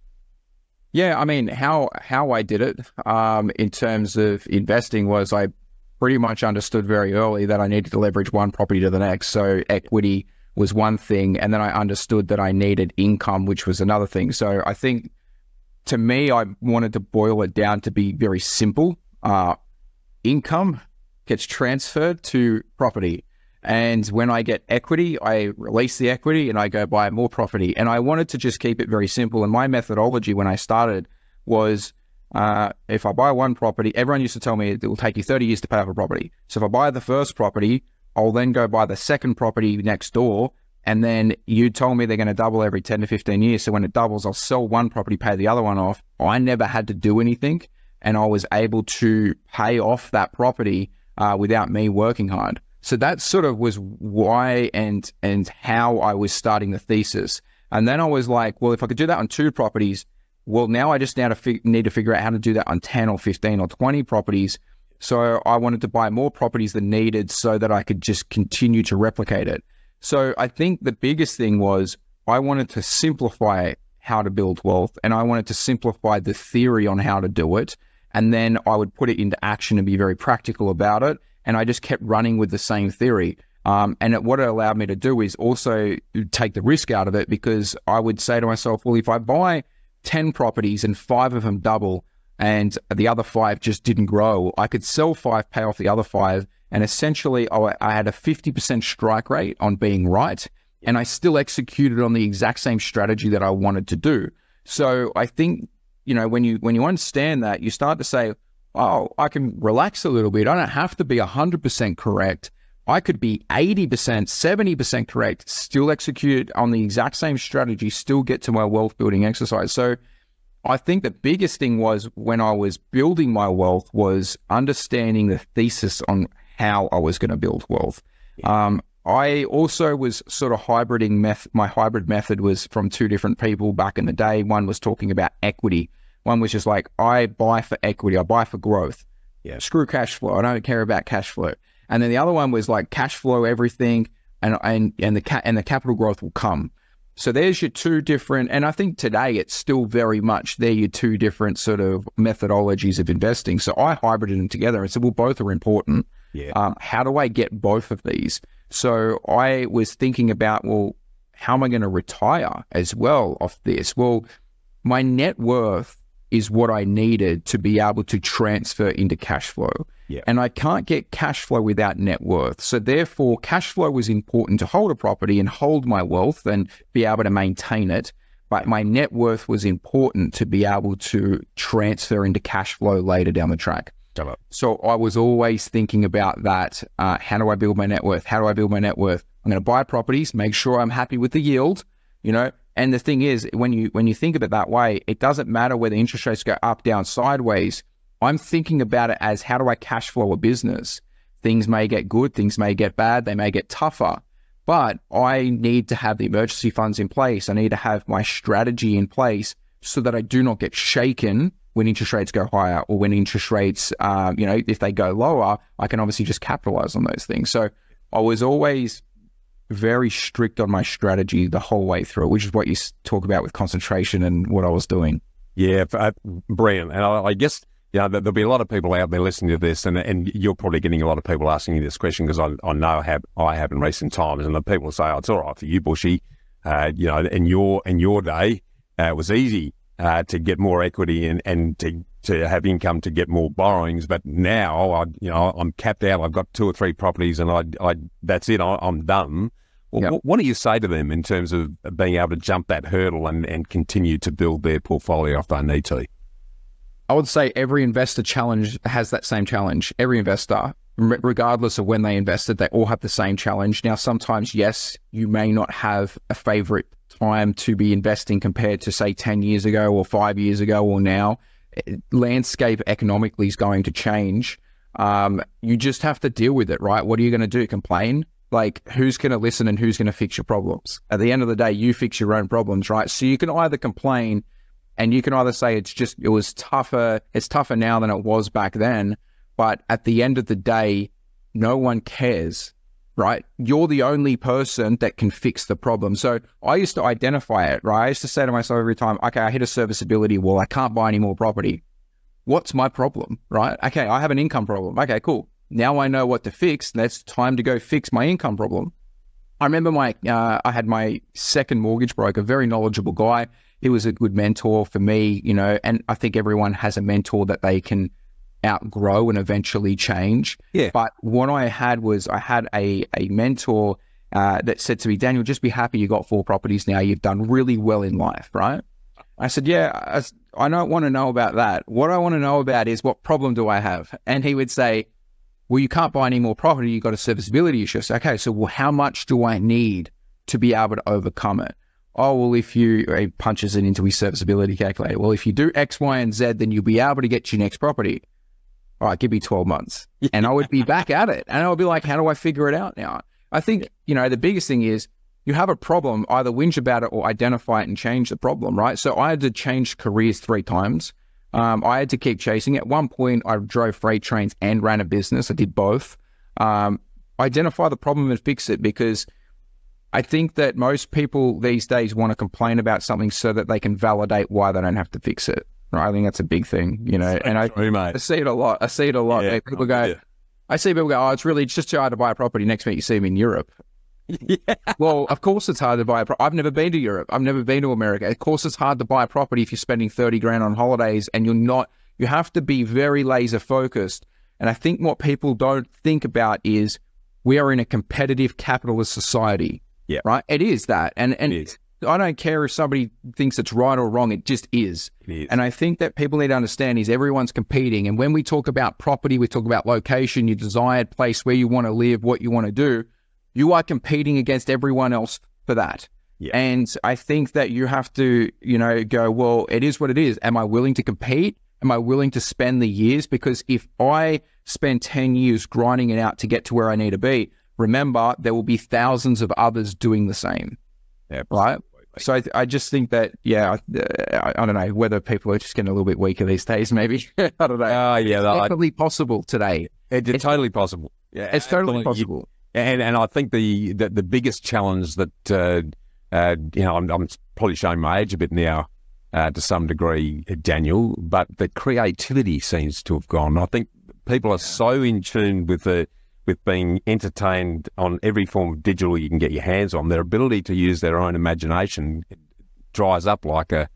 Yeah, I mean, how how I did it um, in terms of investing was I pretty much understood very early that I needed to leverage one property to the next. So equity was one thing, and then I understood that I needed income, which was another thing. So I think to me, I wanted to boil it down to be very simple. Uh, income gets transferred to property. And when I get equity, I release the equity and I go buy more property. And I wanted to just keep it very simple. And my methodology when I started was uh, if I buy one property, everyone used to tell me it will take you 30 years to pay off a property. So if I buy the first property, I'll then go buy the second property next door. And then you told me they're going to double every 10 to 15 years. So when it doubles, I'll sell one property, pay the other one off. I never had to do anything. And I was able to pay off that property uh, without me working hard. So that sort of was why and and how I was starting the thesis. And then I was like, well, if I could do that on two properties, well, now I just now to need to figure out how to do that on 10 or 15 or 20 properties. So I wanted to buy more properties than needed so that I could just continue to replicate it. So I think the biggest thing was I wanted to simplify how to build wealth and I wanted to simplify the theory on how to do it. And then I would put it into action and be very practical about it and I just kept running with the same theory. Um, and it, what it allowed me to do is also take the risk out of it because I would say to myself, well, if I buy 10 properties and five of them double and the other five just didn't grow, I could sell five, pay off the other five. And essentially, I, I had a 50% strike rate on being right. And I still executed on the exact same strategy that I wanted to do. So I think, you know, when you when you understand that, you start to say, oh, I can relax a little bit. I don't have to be 100% correct. I could be 80%, 70% correct, still execute on the exact same strategy, still get to my wealth building exercise. So I think the biggest thing was when I was building my wealth was understanding the thesis on how I was going to build wealth. Um, I also was sort of hybriding meth- my hybrid method was from two different people back in the day. One was talking about equity one was just like, I buy for equity, I buy for growth. Yeah, screw cash flow. I don't care about cash flow. And then the other one was like cash flow everything, and and and the ca- and the capital growth will come. So there's your two different, and I think today it's still very much they're your two different sort of methodologies of investing. So I hybrided them together and said, well, both are important.
Yeah.
Um, how do I get both of these? So I was thinking about, well, how am I going to retire as well off this? Well, my net worth is what I needed to be able to transfer into cash flow.
Yeah.
And I can't get cash flow without net worth. So therefore, cash flow was important to hold a property and hold my wealth and be able to maintain it. But my net worth was important to be able to transfer into cash flow later down the track. So I was always thinking about that. Uh, how do I build my net worth? How do I build my net worth? I'm going to buy properties, make sure I'm happy with the yield, you know. And the thing is, when you when you think of it that way, it doesn't matter whether interest rates go up, down, sideways. I'm thinking about it as how do I cash flow a business? Things may get good, things may get bad, they may get tougher, but I need to have the emergency funds in place. I need to have my strategy in place so that I do not get shaken when interest rates go higher or when interest rates, um, you know, if they go lower, I can obviously just capitalize on those things. So I was always very strict on my strategy the whole way through, which is what you talk about with concentration and what I was doing.
Yeah, uh, brilliant. And I, I guess you know, there'll be a lot of people out there listening to this, and and you're probably getting a lot of people asking you this question because I, I know have I have in recent times, and the people say, "Oh, it's all right for you, Bushy." Uh, you know, in your in your day, uh, it was easy uh, to get more equity and and to to have income to get more borrowings, but now I you know I'm capped out. I've got two or three properties, and I I that's it. I, am done. Well, yep. what, what do you say to them in terms of being able to jump that hurdle and, and continue to build their portfolio if they need to?
I would say every investor challenge has that same challenge. Every investor, regardless of when they invested, they all have the same challenge. Now, sometimes, yes, you may not have a favorite time to be investing compared to, say, 10 years ago or five years ago or now. Landscape economically is going to change. Um, you just have to deal with it, right? What are you going to do? Complain? Like, who's going to listen and who's going to fix your problems? At the end of the day, you fix your own problems, right? So you can either complain and you can either say it's just, it was tougher, it's tougher now than it was back then. But at the end of the day, no one cares, right? You're the only person that can fix the problem. So I used to identify it, right? I used to say to myself every time, okay, I hit a serviceability wall. I can't buy any more property. What's my problem, right? Okay, I have an income problem. Okay, cool. Now I know what to fix. That's time to go fix my income problem. I remember my, uh, I had my second mortgage broker, very knowledgeable guy he was a good mentor for me, you know, and I think everyone has a mentor that they can outgrow and eventually change.
Yeah.
But what I had was I had a a mentor uh, that said to me, Daniel, just be happy you got four properties now. You've done really well in life, right? I said, yeah, I, I don't want to know about that. What I want to know about is what problem do I have? And he would say, well, you can't buy any more property. You've got a serviceability issue. So, okay, so well, how much do I need to be able to overcome it? oh, well, if you, he punches it into his serviceability calculator. Well, if you do X, Y, and Z, then you'll be able to get your next property. All right, give me 12 months. And I would be back at it. And I would be like, how do I figure it out now? I think, you know, the biggest thing is you have a problem, either whinge about it or identify it and change the problem, right? So I had to change careers three times. Um, I had to keep chasing. At one point, I drove freight trains and ran a business. I did both. Um, identify the problem and fix it because – I think that most people these days want to complain about something so that they can validate why they don't have to fix it. Right? I think that's a big thing, you know. So and I, I, see it a lot. I see it a lot. Yeah, people go, yeah. I see people go, oh, it's really it's just too hard to buy a property. Next minute you see them in Europe. yeah. Well, of course it's hard to buy a property. I've never been to Europe. I've never been to America. Of course it's hard to buy a property if you're spending 30 grand on holidays and you're not, you have to be very laser focused. And I think what people don't think about is we are in a competitive capitalist society
yeah.
Right. It is that. And and I don't care if somebody thinks it's right or wrong. It just is.
It is.
And I think that people need to understand is everyone's competing. And when we talk about property, we talk about location, your desired place where you want to live, what you want to do. You are competing against everyone else for that.
Yeah.
And I think that you have to, you know, go, well, it is what it is. Am I willing to compete? Am I willing to spend the years? Because if I spend 10 years grinding it out to get to where I need to be, remember there will be thousands of others doing the same.
Yeah,
right. So I, I, just think that yeah, I, I, don't know whether people are just getting a little bit weaker these days. Maybe I don't know.
Oh uh, yeah,
it's definitely possible today.
It's, it's, totally possible.
Yeah, it's totally possible.
And and I think the, the, the biggest challenge that uh, uh, you know, I'm, I'm, probably showing my age a bit now uh, to some degree, Daniel, but the creativity seems to have gone. I think people are so in tune with the with being entertained on every form of digital you can get your hands on. Their ability to use their own imagination dries up like a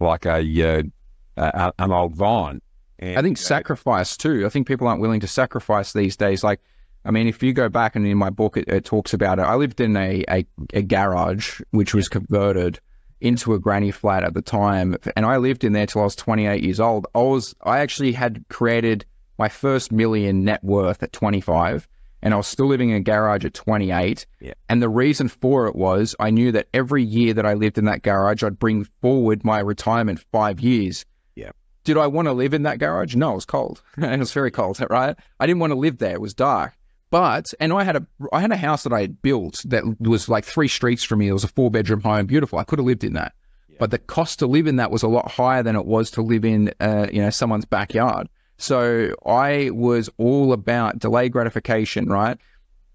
like a, uh, an old vine.
And, I think sacrifice too. I think people aren't willing to sacrifice these days. Like, I mean, if you go back and in my book it, it talks about it. I lived in a, a, a garage which was converted into a granny flat at the time, and I lived in there till I was 28 years old. I was I actually had created my first million net worth at 25 and I was still living in a garage at 28.
Yeah.
And the reason for it was I knew that every year that I lived in that garage, I'd bring forward my retirement five years.
Yeah.
Did I want to live in that garage? No, it was cold. it was very cold, right? I didn't want to live there. It was dark. But and I had a I had a house that I had built that was like three streets from me. It was a four bedroom home, beautiful. I could have lived in that, yeah. but the cost to live in that was a lot higher than it was to live in uh, you know someone's backyard. So I was all about delayed gratification, right?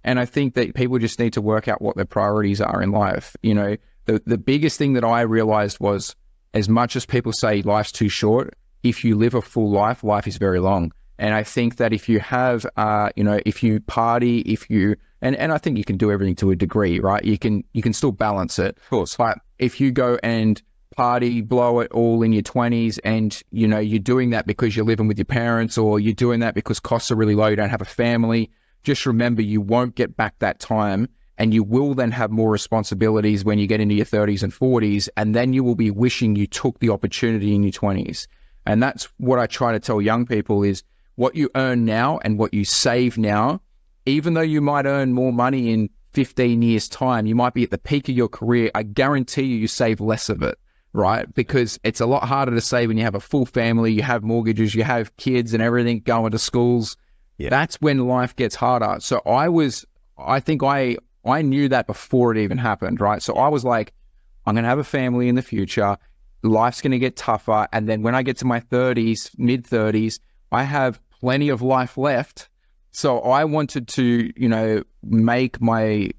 And I think that people just need to work out what their priorities are in life. You know, the, the biggest thing that I realized was as much as people say life's too short, if you live a full life, life is very long. And I think that if you have, uh, you know, if you party, if you, and, and I think you can do everything to a degree, right? You can, you can still balance it.
Of course.
But if you go and party, blow it all in your 20s, and you know you're doing that because you're living with your parents, or you're doing that because costs are really low, you don't have a family. Just remember, you won't get back that time, and you will then have more responsibilities when you get into your 30s and 40s, and then you will be wishing you took the opportunity in your 20s. And that's what I try to tell young people is what you earn now and what you save now, even though you might earn more money in 15 years' time, you might be at the peak of your career. I guarantee you, you save less of it right? Because it's a lot harder to save when you have a full family, you have mortgages, you have kids and everything going to schools.
Yeah.
That's when life gets harder. So I was, I think I, I knew that before it even happened, right? So I was like, I'm going to have a family in the future. Life's going to get tougher. And then when I get to my 30s, mid 30s, I have plenty of life left. So I wanted to, you know, make my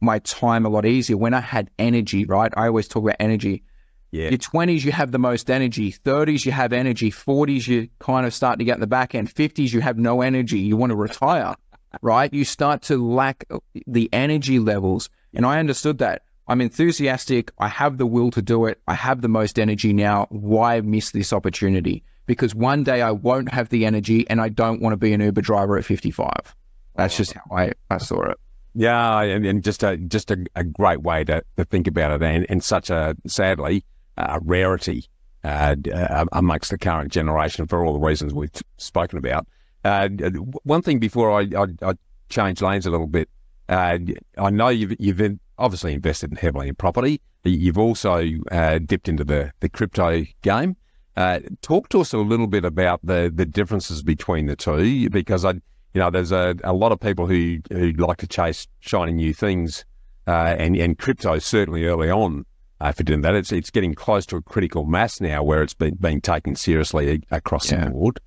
my time a lot easier when I had energy, right? I always talk about energy.
Yeah.
Your 20s, you have the most energy. 30s, you have energy. 40s, you kind of start to get in the back end. 50s, you have no energy. You want to retire, right? You start to lack the energy levels. And I understood that. I'm enthusiastic. I have the will to do it. I have the most energy now. Why miss this opportunity? Because one day I won't have the energy and I don't want to be an Uber driver at 55. That's just how I, I saw it.
Yeah, and, and just a just a, a, great way to, to think about it, and, and such a sadly a rarity uh, uh, amongst the current generation for all the reasons we've spoken about. Uh, one thing before I, I, I, change lanes a little bit, uh, I know you've, you've obviously invested heavily in property. You've also uh, dipped into the, the crypto game. Uh, talk to us a little bit about the, the differences between the two, because I, you know, there's a, a lot of people who, who like to chase shiny new things, and, and crypto certainly early on uh, for doing that. It's it's getting close to a critical mass now where it's been being taken seriously across yeah. the board.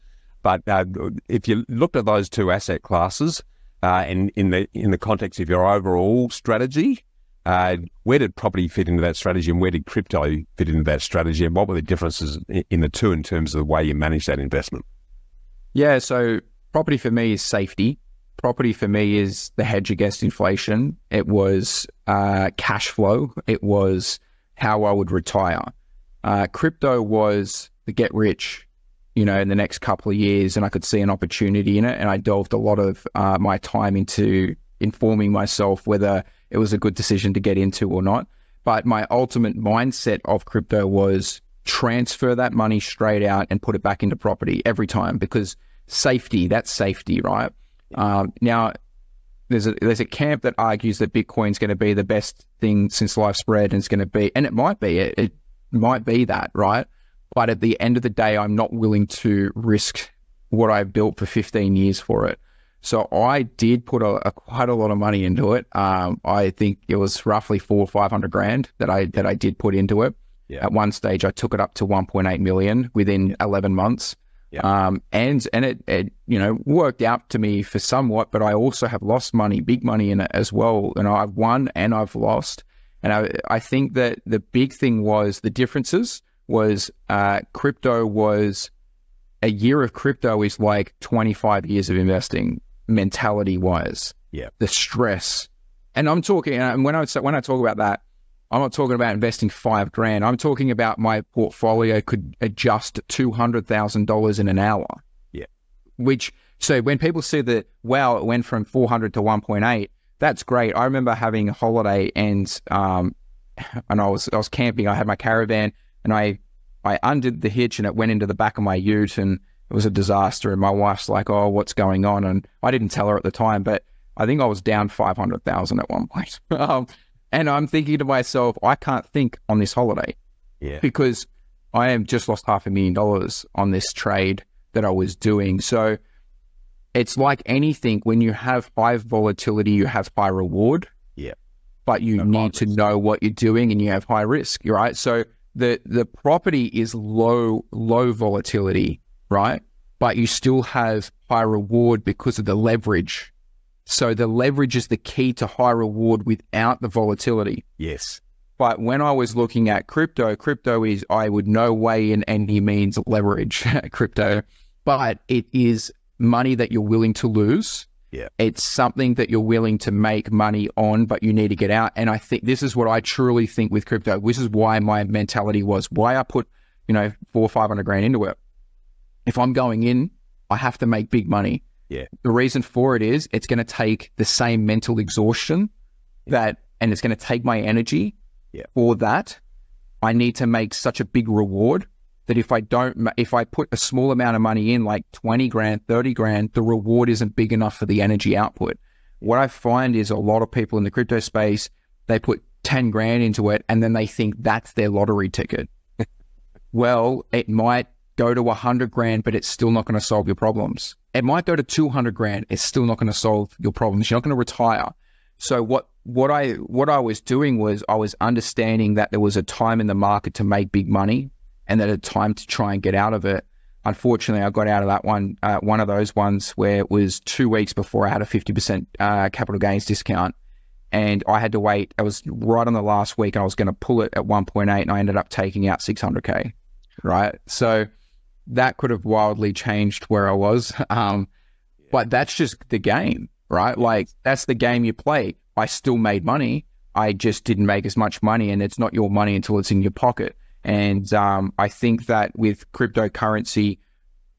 But uh, if you looked at those two asset classes, uh, and in the in the context of your overall strategy, uh, where did property fit into that strategy, and where did crypto fit into that strategy, and what were the differences in the two in terms of the way you manage that investment?
Yeah, so property for me is safety. Property for me is the hedge against inflation. It was uh, cash flow. It was how I would retire. Uh, crypto was the get rich, you know, in the next couple of years, and I could see an opportunity in it. And I delved a lot of uh, my time into informing myself whether it was a good decision to get into or not. But my ultimate mindset of crypto was transfer that money straight out and put it back into property every time because safety, that's safety, right? Um, now, there's a there's a camp that argues that Bitcoin's going to be the best thing since sliced bread, and it's going to be, and it might be, it, it might be that, right? But at the end of the day, I'm not willing to risk what I've built for 15 years for it. So I did put a, a quite a lot of money into it. Um, I think it was roughly four or five hundred grand that I that I did put into it.
Yeah.
At one stage, I took it up to 1.8 million within 11 months.
Yeah.
Um, and and it, it you know worked out to me for somewhat, but I also have lost money, big money in it as well. And I've won and I've lost. And I, I think that the big thing was the differences was uh, crypto was a year of crypto is like 25 years of investing mentality wise.
Yeah.
The stress. And I'm talking, and when I, when I talk about that, I'm not talking about investing five grand. I'm talking about my portfolio could adjust $200,000 in an hour.
Yeah.
Which, so when people see that, wow, it went from 400 to 1.8, that's great. I remember having a holiday and, um, and I was, I was camping. I had my caravan and I, I undid the hitch and it went into the back of my ute and it was a disaster. And my wife's like, oh, what's going on? And I didn't tell her at the time, but I think I was down 500,000 at one point. um, and I'm thinking to myself, I can't think on this holiday.
Yeah.
Because I am just lost half a million dollars on this trade that I was doing. So it's like anything when you have high volatility, you have high reward.
Yeah.
But you
No
need to
risk.
know what you're doing and you have high risk, right? So the the property is low low volatility, right? But you still have high reward because of the leverage. So the leverage is the key to high reward without the volatility.
Yes.
But when I was looking at crypto, crypto is I would no way in any means leverage crypto, but it is money that you're willing to lose.
Yeah.
It's something that you're willing to make money on, but you need to get out. And I think this is what I truly think with crypto. This is why my mentality was why I put, you know, four or five hundred grand into it. If I'm going in, I have to make big money.
Yeah.
The reason for it is it's going to take the same mental exhaustion that, and it's going to take my energy
Yeah.
for that. I need to make such a big reward that if I don't, if I put a small amount of money in, like 20 grand, 30 grand, the reward isn't big enough for the energy output. What I find is a lot of people in the crypto space, they put 10 grand into it and then they think that's their lottery ticket. well, it might go to 100 grand, but it's still not going to solve your problems. It might go to 200 grand. It's still not going to solve your problems. You're not going to retire. So what what I what I was doing was I was understanding that there was a time in the market to make big money, and that a time to try and get out of it. Unfortunately, I got out of that one uh, one of those ones where it was two weeks before I had a fifty percent uh, capital gains discount, and I had to wait. I was right on the last week, and I was going to pull it at one point eight, and I ended up taking out six hundred k. Right, so that could have wildly changed where I was. Um, but that's just the game, right? Like that's the game you play. I still made money. I just didn't make as much money, and it's not your money until it's in your pocket. And um, I think that with cryptocurrency,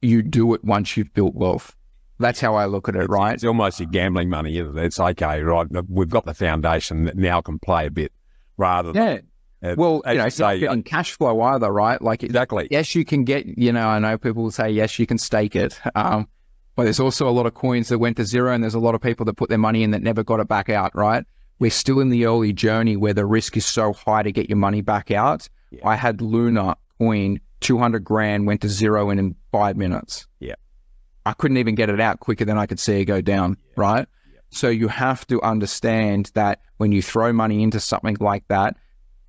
you do it once you've built wealth. That's how I look at it, right?
It's almost your gambling money, isn't it? It's okay, right? We've got the foundation that now can play a bit rather than.
Yeah.
Uh,
Well, you know, it's not
say,
getting cash flow either, right? Like,
exactly.
yes, you can get, you know, I know people will say, yes, you can stake it. Um, but there's also a lot of coins that went to zero, and there's a lot of people that put their money in that never got it back out, right? We're still in the early journey where the risk is so high to get your money back out.
Yeah.
I had Luna coin, 200 grand, went to zero in, in five minutes.
Yeah.
I couldn't even get it out quicker than I could see it go down, right? So you have to understand that when you throw money into something like that,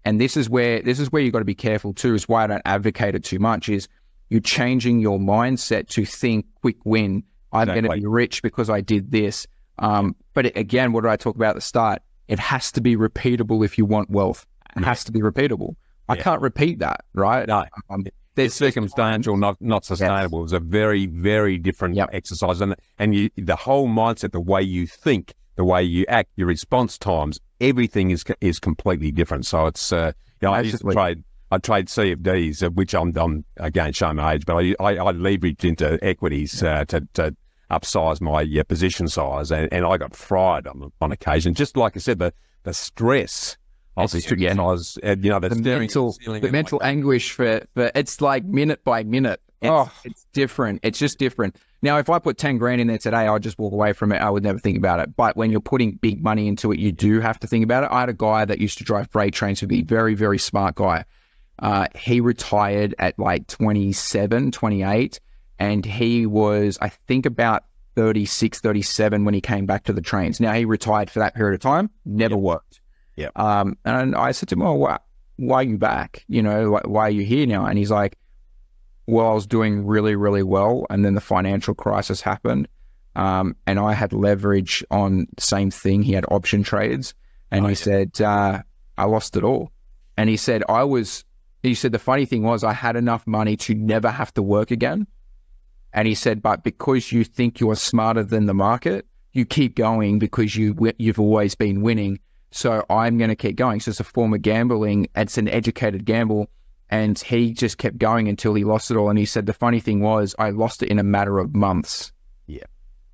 and this is where this is where you've got to be careful too, is why I don't advocate it too much, is you're changing your mindset to think quick win. I'm going to be rich because I did this. Um, but it- again, what did I talk about at the start? It has to be repeatable if you want wealth. It
Yeah.
has to be repeatable. I
Yeah.
can't repeat that, right?
No,
Um,
it's
there's
circumstantial, not not sustainable. It's a very, very different
Yep.
exercise, and and you, the whole mindset, the way you think, the way you act, your response times, everything is is completely different. So it's uh, you know, I used to trade. I trade CFDs, which I'm, I'm again showing my age, but I, I, I leveraged into equities uh, to, to upsize my uh, position size, and, and I got fried on on occasion. Just like I said, the the stress of the
yeah.
exercise, and you know, the,
the mental, the mental
like-
anguish for, for it's like minute by minute. It's,
Oh.
it's different. It's just different. Now, if I put 10 grand in there today, I'd just walk away from it. I would never think about it. But when you're putting big money into it, you do have to think about it. I had a guy that used to drive freight trains with me, very, very smart guy. Uh, he retired at like 27, 28, and he was, I think, about 36, 37 when he came back to the trains. Now, he retired for that period of time, never worked.
Yep.
Um, and I said to him, "Oh, why, why are you back? You know, why, why are you here now?" And he's like, "Well, I was doing really, really well, and then the financial crisis happened, um, and I had leverage on the same thing. He had option trades, and
Oh,
he said, uh, I lost it all. And he said, I was, he said, the funny thing was, I had enough money to never have to work again. And he said, but because you think you're smarter than the market, you keep going because you you've always been winning. So I'm going to keep going. So it's a form of gambling. It's an educated gamble. And he just kept going until he lost it all. And he said, the funny thing was, I lost it in a matter of months.
Yeah.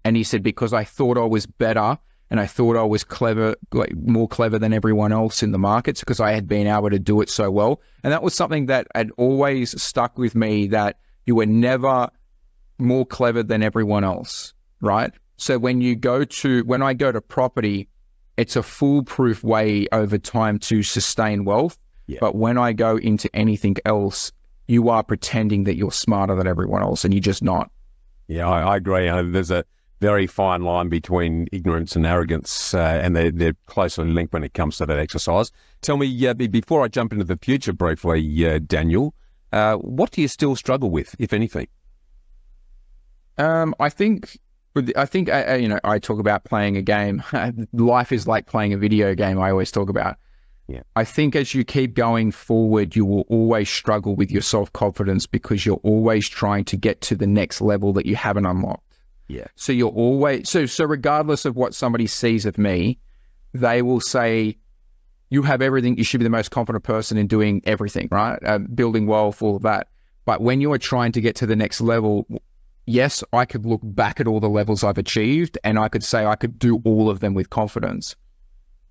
And he said, because I thought I was better and I thought I was clever, like more clever than everyone else in the markets because I had been able to do it so well. And that was something that had always stuck with me that you were never more clever than everyone else, right? So when you go to, when I go to property, it's a foolproof way over time to sustain wealth.
Yeah.
But when I go into anything else, you are pretending that you're smarter than everyone else and you're just not.
Yeah, I, I agree. Uh, there's a very fine line between ignorance and arrogance, uh, and they're, they're, closely linked when it comes to that exercise. Tell me, uh, before I jump into the future briefly, uh, Daniel, uh, what do you still struggle with, if anything?
Um, I think I think uh, uh, you know I talk about playing a game. Life is like playing a video game. I always talk about.
Yeah.
I think as you keep going forward, you will always struggle with your self confidence because you're always trying to get to the next level that you haven't unlocked.
Yeah.
So you're always so so regardless of what somebody sees of me, they will say, "You have everything. You should be the most confident person in doing everything, right? Uh, building wealth, all of that." But when you are trying to get to the next level, yes, I could look back at all the levels I've achieved and I could say I could do all of them with confidence.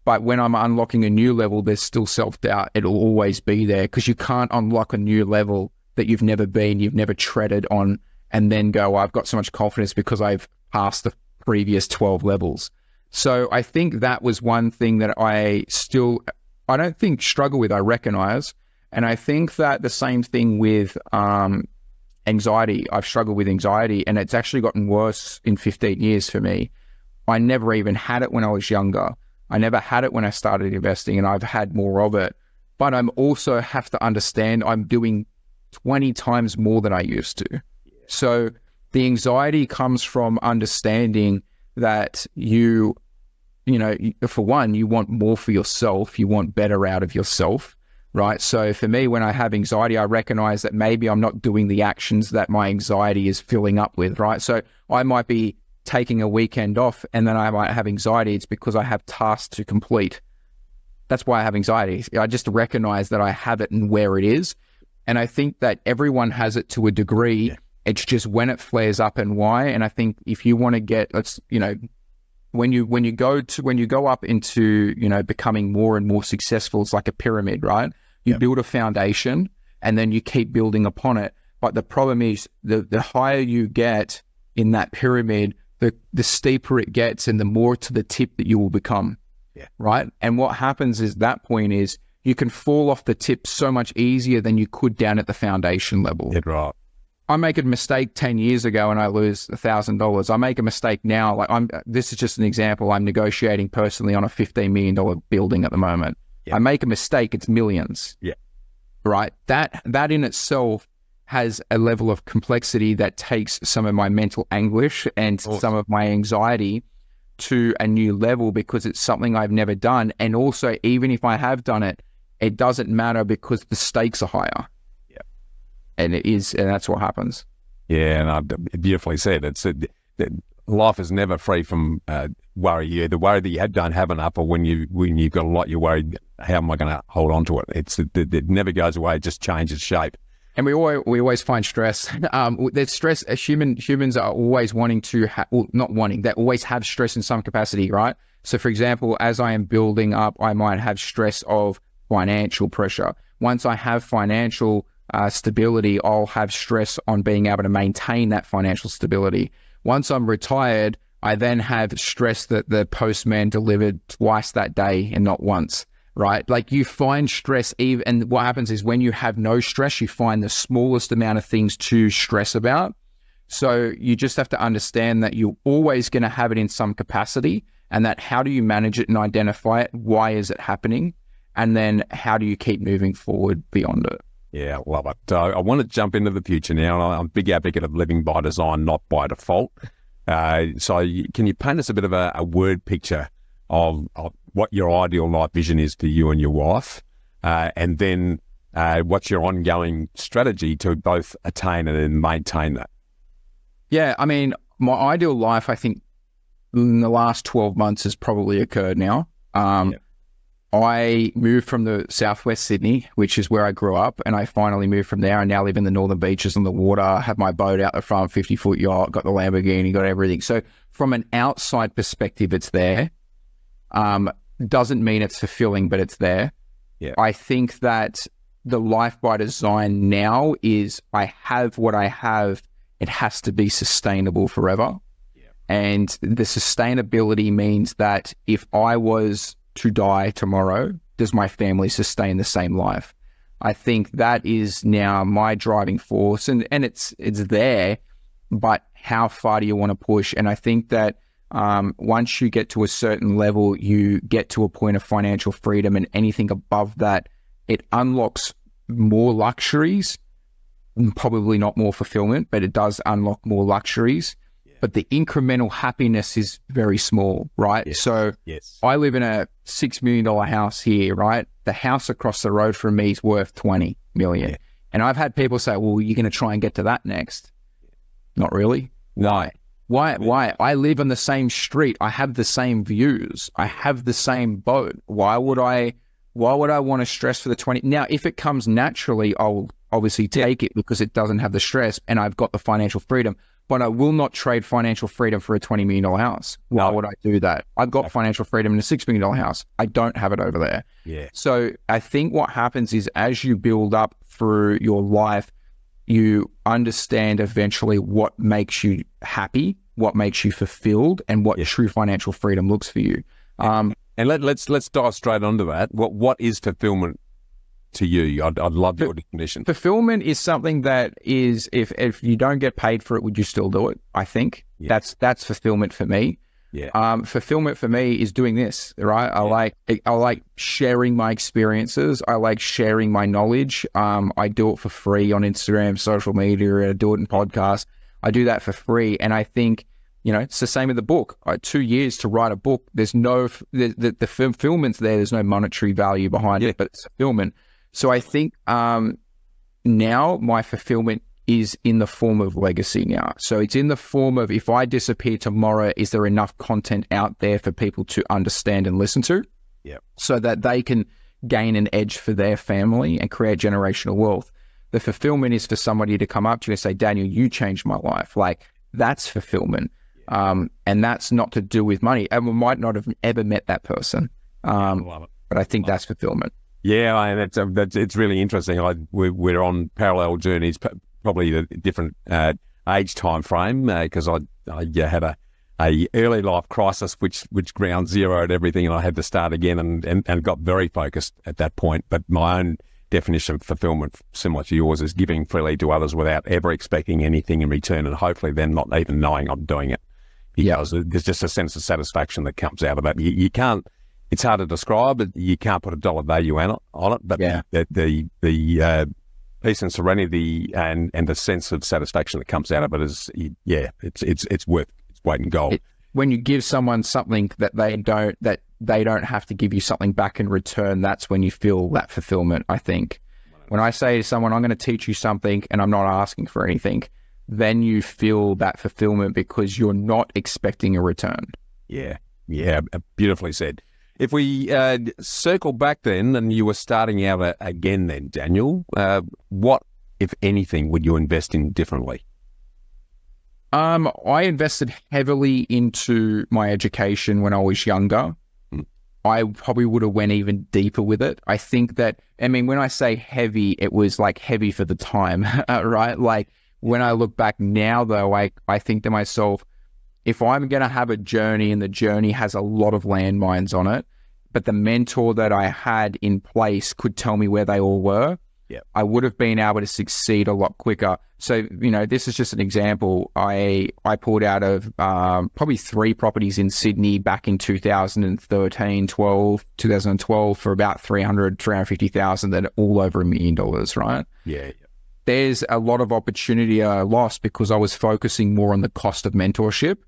But when I'm unlocking a new level, there's still self doubt. It'll always be there because you can't unlock a new level that you've never been, you've never treaded on, and then go, I've got so much confidence because I've passed the previous 12 levels. So I think that was one thing that I still, I don't think struggle with, I recognize. And I think that the same thing with um, anxiety. I've struggled with anxiety and it's actually gotten worse in 15 years for me. I never even had it when I was younger. I never had it when I started investing and I've had more of it. But I'm also have to understand I'm doing 20 times more than I used to. So the anxiety comes from understanding that you, you know, for one, you want more for yourself, you want better out of yourself right? So for me, when I have anxiety, I recognize that maybe I'm not doing the actions that my anxiety is filling up with, right? So I might be taking a weekend off and then I might have anxiety. It's because I have tasks to complete. That's why I have anxiety. I just recognize that I have it and where it is. And I think that everyone has it to a degree. Yeah. It's just when it flares up and why. And I think if you want to get, let's, you know, when you when you go to when you go up into you know becoming more and more successful, it's like a pyramid, right? You yep. build a foundation and then you keep building upon it. But the problem is the, the higher you get in that pyramid, the, the steeper it gets and the more to the tip that you will become.
Yeah.
Right. And what happens is that point is you can fall off the tip so much easier than you could down at the foundation level.
Yeah, right.
I make a mistake 10 years ago and I lose a thousand dollars. I make a mistake now. Like I'm, this is just an example. I'm negotiating personally on a $15 million building at the moment. Yeah. I make a mistake, it's millions.
Yeah.
Right. That that in itself has a level of complexity that takes some of my mental anguish and awesome. some of my anxiety to a new level because it's something I've never done. And also, even if I have done it, it doesn't matter because the stakes are higher.
Yeah.
And it is, and that's what happens.
Yeah, and I beautifully said. It's it, life is never free from uh, worry. You the worry that you don't have enough, or when you when you've got a lot, you're worried. How am I going to hold on to it? It's it, it, never goes away. It just changes shape.
And we always, we always find stress. Um, there's stress. As human humans are always wanting to, ha- well, not wanting. They always have stress in some capacity, right? So, for example, as I am building up, I might have stress of financial pressure. Once I have financial uh, stability, I'll have stress on being able to maintain that financial stability. Once I'm retired, I then have stress that the postman delivered twice that day and not once, right? Like you find stress even, and what happens is when you have no stress, you find the smallest amount of things to stress about. So you just have to understand that you're always going to have it in some capacity and that how do you manage it and identify it? Why is it happening? And then how do you keep moving forward beyond it?
Yeah, love it. So I want to jump into the future now. I'm a big advocate of living by design, not by default. Uh, so you, can you paint us a bit of a, a, word picture of, of what your ideal life vision is for you and your wife, uh, and then uh, what's your ongoing strategy to both attain and then maintain that?
Yeah, I mean, my ideal life, I think, in the last twelve months has probably occurred now. Um. I moved from the southwest Sydney, which is where I grew up, and I finally moved from there. I now live in the northern beaches on the water, have my boat out the front, 50 foot yacht, got the Lamborghini, got everything. So, from an outside perspective, it's there. Um, doesn't mean it's fulfilling, but it's there.
Yeah.
I think that the life by design now is I have what I have, it has to be sustainable forever. And the sustainability means that if I was to die tomorrow, does my family sustain the same life? I think that is now my driving force, and and it's it's there, but how far do you want to push? And I think that um, once you get to a certain level, you get to a point of financial freedom, and anything above that, it unlocks more luxuries, probably not more fulfillment, but it does unlock more luxuries. But the incremental happiness is very small, right?
Yes.
So
Yes.
I live in a six million dollar house here, right? The house across the road from me is worth twenty million.
Yeah.
And I've had people say, Well, you're gonna try and get to that next. Not really.
No.
Why why? I live on the same street. I have the same views. I have the same boat. Why would I why would I want to stress for the twenty now if it comes naturally, I'll obviously take it because it doesn't have the stress and I've got the financial freedom. But I will not trade financial freedom for a twenty million dollar house. Why
No.
would I do that? I've got financial freedom in a six million dollar house. I don't have it over there.
Yeah.
So I think what happens is as you build up through your life, you understand eventually what makes you happy, what makes you fulfilled, and what
Yeah.
true financial freedom looks for you. Um,
And let, let's let's dive straight onto that. What what is fulfillment to you? I'd, I'd love your definition.
fulfillment is something that is if if you don't get paid for it, would you still do it? I think that's that's fulfillment for me.
Yeah.
Um, fulfillment for me is doing this, right? I like I like sharing my experiences. I like sharing my knowledge. Um, I do it for free on Instagram, social media. I do it in podcasts. I do that for free, and I think you know it's the same with the book. Uh, two years to write a book. There's no the the, the fulfillment's there. There's no monetary value behind
Yeah.
it, but it's fulfillment. So I think um, now my fulfillment is in the form of legacy now. So it's in the form of if I disappear tomorrow, is there enough content out there for people to understand and listen to?
Yep.
So that they can gain an edge for their family and create generational wealth. The fulfillment is for somebody to come up to you and say, Daniel, you changed my life. Like that's fulfillment. Um, and that's not to do with money. And we might not have ever met that person. Um,
it.
but I think that's fulfillment.
Yeah, I, that's, uh, that's it's really interesting. I, we're, we're on parallel journeys, probably a different uh, age time frame because I I uh, had a a early life crisis which which ground zeroed everything, and I had to start again and, and, and got very focused at that point. But my own definition of fulfillment, similar to yours, is giving freely to others without ever expecting anything in return, and hopefully then not even knowing I'm doing it.
Yeah.
Because there's just a sense of satisfaction that comes out of it. You, you can't it's hard to describe. But you can't put a dollar value on it. On it, but
Yeah.
the the the uh, peace and serenity and and the sense of satisfaction that comes out of it is yeah, it's it's it's worth its weight in gold.
It- when you give someone something that they don't that they don't have to give you something back in return that's when you feel that fulfillment i think when i say to someone i'm going to teach you something and i'm not asking for anything then you feel that fulfillment because you're not expecting a return
Yeah, yeah, beautifully said. If we uh, circle back then, and you were starting out uh, again, then Daniel, uh, what, if anything, would you invest in differently?
Um, I invested heavily into my education when I was younger.
Hmm.
I probably would have went even deeper with it. I think that I mean when I say heavy, it was like heavy for the time, right? Like when I look back now though, I I think to myself, if I'm gonna have a journey and the journey has a lot of landmines on it, but the mentor that I had in place could tell me where they all were,
Yep.
I would have been able to succeed a lot quicker. So, you know, this is just an example. I I pulled out of um, probably three properties in Sydney back in 2013, 12, 2012 for about 300, 350,000 that are all over a million dollars, right?
Yeah,
There's a lot of opportunity I lost because I was focusing more on the cost of mentorship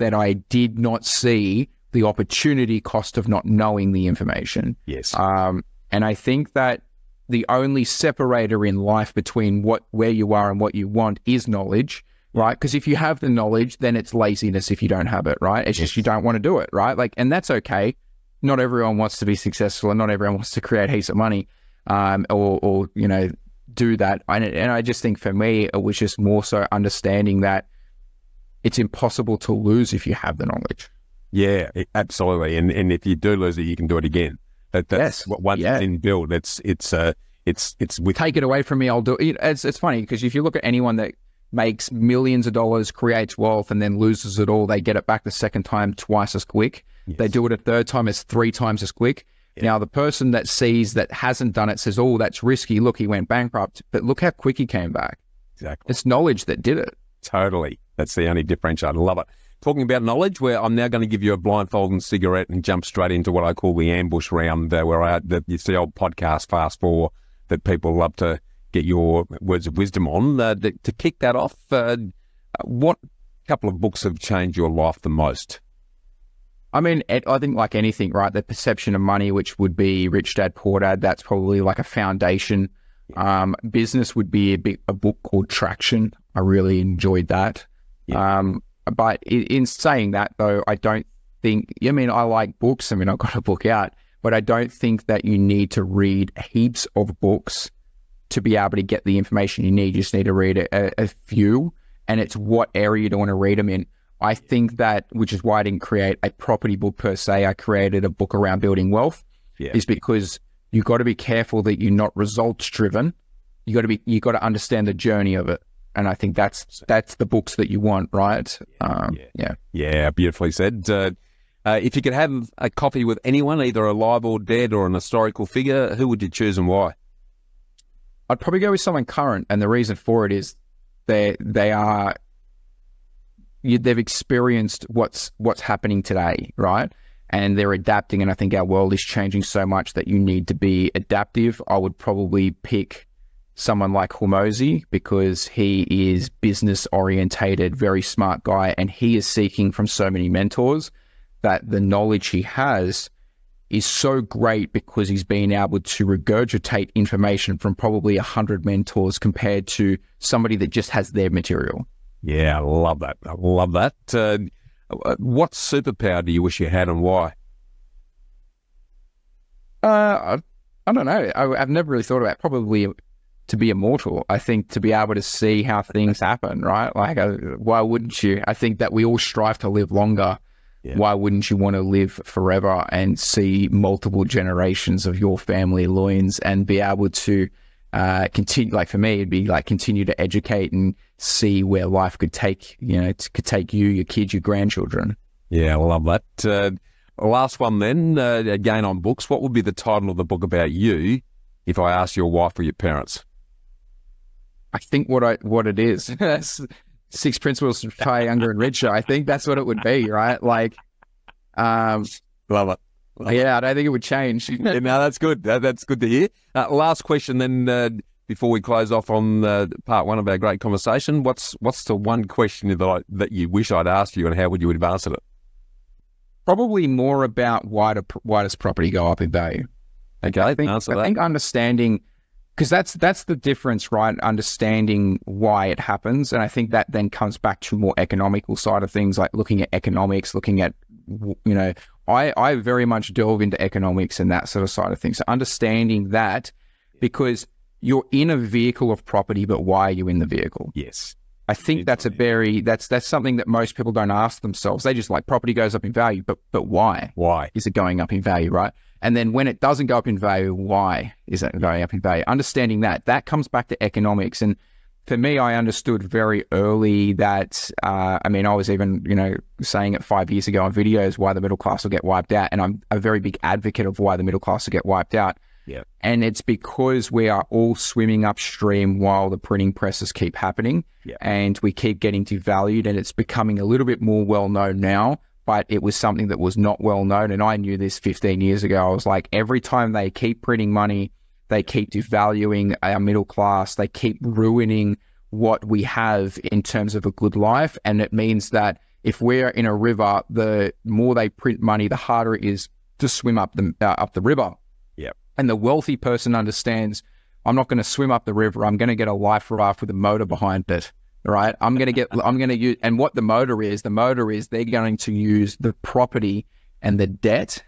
That I did not see the the opportunity cost of not knowing the information.
Yes.
Um, and I think that the only separator in life between what where you are and what you want is knowledge, right? Because if you have the knowledge, then it's laziness if you don't have it, right? It's just you don't want to do it, right? Like, and that's okay. Not everyone wants to be successful, and not everyone wants to create heaps of money, um, or or you know do that. And, and I just think for me, it was just more so understanding that it's impossible to lose if you have the knowledge.
Yeah, absolutely. And and if you do lose it, you can do it again. That, that's
Yes.
what once
Yeah.
it's in build, it's it's uh it's it's with
take it away from me, I'll do it. It's, it's funny because if you look at anyone that makes millions of dollars, creates wealth, and then loses it all, they get it back the second time twice as quick. They do it a third time, it's three times as quick. Now, the person that sees that hasn't done it says, oh, that's risky. Look, he went bankrupt. But look how quick he came back.
exactly
It's knowledge that did it.
totally. That's the only differentiator. Love it. Talking about knowledge, where I'm now going to give you a blindfold and cigarette and jump straight into what I call the ambush round, uh, where I that it's the old podcast fast four that people love to get your words of wisdom on. Uh, to, to kick that off, uh, what couple of books have changed your life the most?
I mean, it, I think like anything, right? The perception of money, which would be Rich Dad Poor Dad, that's probably like a foundation. Um, business would be a, big, a book called Traction. I really enjoyed that.
Yeah.
Um, but in, in saying that, though, I don't think. I mean, I like books. I mean, I've got a book out, but I don't think that you need to read heaps of books to be able to get the information you need. You just need to read a, a few, and it's what area you don't want to read them in. I think that, which is why I didn't create a property book per se. I created a book around building wealth,
Yeah.
is because you've got to be careful that you're not results driven. You got to be, you got to understand the journey of it, and I think that's that's the books that you want, right? Um,
yeah.
yeah.
Yeah, beautifully said. Uh, uh, if you could have a coffee with anyone, either alive or dead or an historical figure, who would you choose and why?
I'd probably go with someone current, and the reason for it is they they are you, they've experienced what's what's happening today, right? And they're adapting, and I think our world is changing so much that you need to be adaptive. I would probably pick someone like Hormozi because he is business orientated, very smart guy, and he is seeking from so many mentors that the knowledge he has is so great because he's been able to regurgitate information from probably a hundred mentors compared to somebody that just has their material.
Yeah, I love that. I love that. Uh, what superpower do you wish you had and why?
Uh, I, I don't know. I, I've never really thought about it. probably to be immortal. I think to be able to see how things happen, right? Like, uh, why wouldn't you? I think that we all strive to live longer.
Yeah.
Why wouldn't you want to live forever and see multiple generations of your family loins and be able to uh, continue? Like for me, it'd be like continue to educate and see where life could take you know could take you, your kids, your grandchildren.
Yeah, I love that. Uh, last one then, uh, again on books. What would be the title of the book about you if I asked your wife or your parents?
I think what I what it is. Six Principles to Retire Younger and Richer. I think that's what it would be, right? Like, um,
Love it.
yeah, I don't think it would change.
yeah, no, that's good. That, that's good to hear. Uh, last question, then, uh, before we close off on uh, part one of our great conversation, what's what's the one question that I, that you wish I'd asked you, and how would you have answered it?
Probably more about why do, why does property go up in value?
Okay,
I think I think understanding because that's that's the difference, right? Understanding why it happens, and I think that then comes back to more economical side of things, like looking at economics, looking at you know, I I very much delve into economics and that sort of side of things. So understanding that because you're in a vehicle of property, but why are you in the vehicle?
yes.
I think that's a very that's that's something that most people don't ask themselves. They just like property goes up in value, but but why?
Why?
is it going up in value, right? And then when it doesn't go up in value, why is it going up in value? Understanding that, that comes back to economics. And for me, I understood very early that, uh, I mean, I was even, you know, saying it five years ago on videos why the middle class will get wiped out. And I'm a very big advocate of why the middle class will get wiped out.
Yeah.
And it's because we are all swimming upstream while the printing presses keep happening
Yeah.
and we keep getting devalued and it's becoming a little bit more well known now but it was something that was not well known and I knew this 15 years ago I was like every time they keep printing money they keep devaluing our middle class they keep ruining what we have in terms of a good life and it means that if we're in a river, the more they print money, the harder it is to swim up the uh, up the river. And the wealthy person understands, I'm not going to swim up the river. I'm going to get a life raft with a motor behind it. Right. I'm going to get. I'm going to use. And what the motor is, the motor is they're going to use the property and the debt,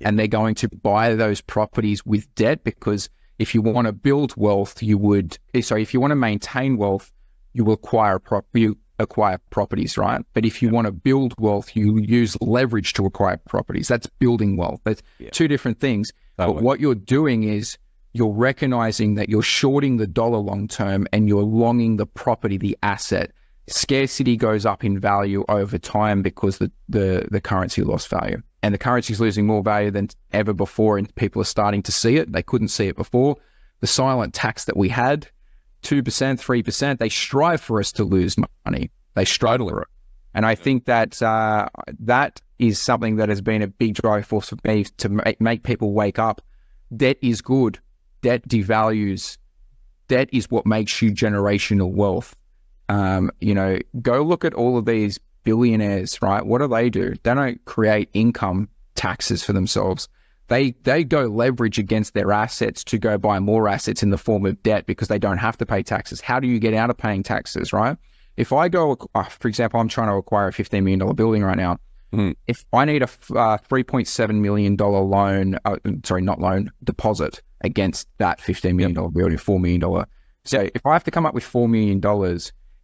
and they're going to buy those properties with debt because if you want to build wealth, you would. eh, Sorry, if you want to maintain wealth, you will acquire prop. You acquire properties, right? But if you want to build wealth, you use leverage to acquire properties. That's building wealth. That's
Yeah.
two different things. But what you're doing is you're recognizing that you're shorting the dollar long term and you're longing the property, the asset. Scarcity goes up in value over time because the, the, the currency lost value. And the currency is losing more value than ever before, and people are starting to see it. They couldn't see it before. The silent tax that we had, 2%, 3%, they strive for us to lose money. They strive for it. And I think that uh, that is something that has been a big driving force for me to make, make people wake up. Debt is good. Debt devalues. Debt is what makes you generational wealth. Um, you know, go look at all of these billionaires, right? What do they do? They don't create income taxes for themselves. They they go leverage against their assets to go buy more assets in the form of debt because they don't have to pay taxes. How do you get out of paying taxes, right? If I go, uh, for example, I'm trying to acquire a $15 million building right now.
Mm.
If I need a uh, $3.7 million loan, uh, sorry, not loan, deposit against that $15 million building, $4 million. So if I have to come up with $4 million,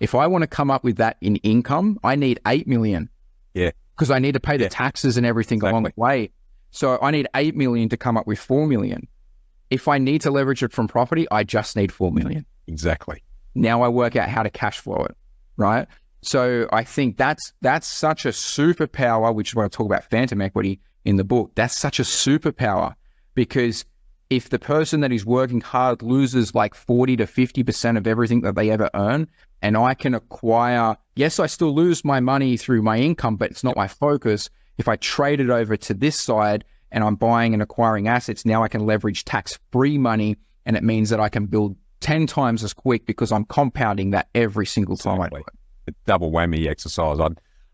if I want to come up with that in income, I need $8 million.
Yeah.
Because I need to pay the
Yeah.
taxes and everything along the way. So I need 8 million to come up with 4 million. If I need to leverage it from property, I just need 4 million
Exactly.
now I work out how to cash flow it, right? So I think that's that's such a superpower, which is what I talk about phantom equity in the book. That's such a superpower because if the person that is working hard loses like 40 to 50% of everything that they ever earn, and I can acquire, yes, I still lose my money through my income, but it's not my focus. If I trade it over to this side and I'm buying and acquiring assets, now I can leverage tax free money. And it means that I can build 10 times as quick because I'm compounding that every single time
Exactly. double whammy exercise. I,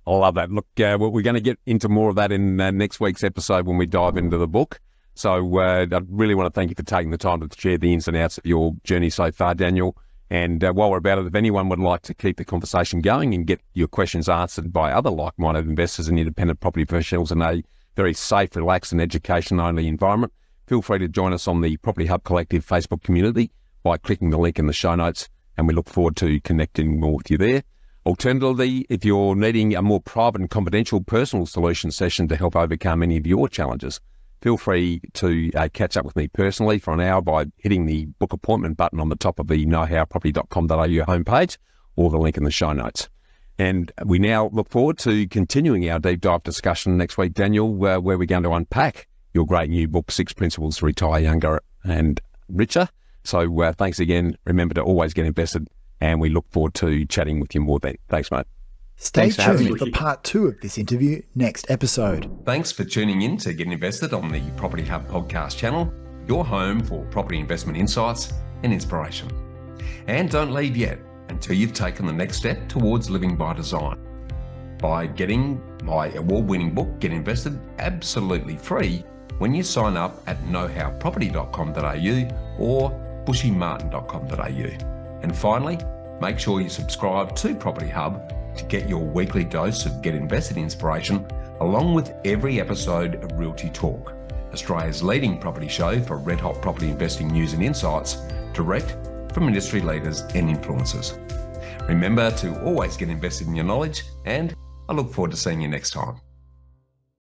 I love that. Look, uh, we're going to get into more of that in uh, next week's episode when we dive into the book. So uh, I really want to thank you for taking the time to share the ins and outs of your journey so far, Daniel. And uh, while we're about it, if anyone would like to keep the conversation going and get your questions answered by other like-minded investors and independent property professionals in a very safe, relaxed, and education-only environment, feel free to join us on the Property Hub Collective Facebook community by clicking the link in the show notes. And we look forward to connecting more with you there. Alternatively, if you're needing a more private and confidential personal solution session to help overcome any of your challenges, feel free to uh, catch up with me personally for an hour by hitting the book appointment button on the top of the knowhowproperty.com.au homepage or the link in the show notes. And we now look forward to continuing our deep dive discussion next week, Daniel, uh, where we're going to unpack your great new book, Six Principles to Retire Younger and Richer. So uh, thanks again. Remember to always get invested, and we look forward to chatting with you more then. Thanks, mate.
Stay
Thanks
tuned
me.
for part two of this interview next episode.
Thanks for tuning in to Get Invested on the Property Hub podcast channel, your home for property investment insights and inspiration. And don't leave yet until you've taken the next step towards living by design. By getting my award winning book, Get Invested, absolutely free when you sign up at knowhowproperty.com.au or bushymartin.com.au. And finally, make sure you subscribe to Property Hub to get your weekly dose of Get Invested inspiration, along with every episode of Realty Talk, Australia's leading property show for red hot property investing news and insights, direct from industry leaders and influencers. Remember to always get invested in your knowledge, and I look forward to seeing you next time.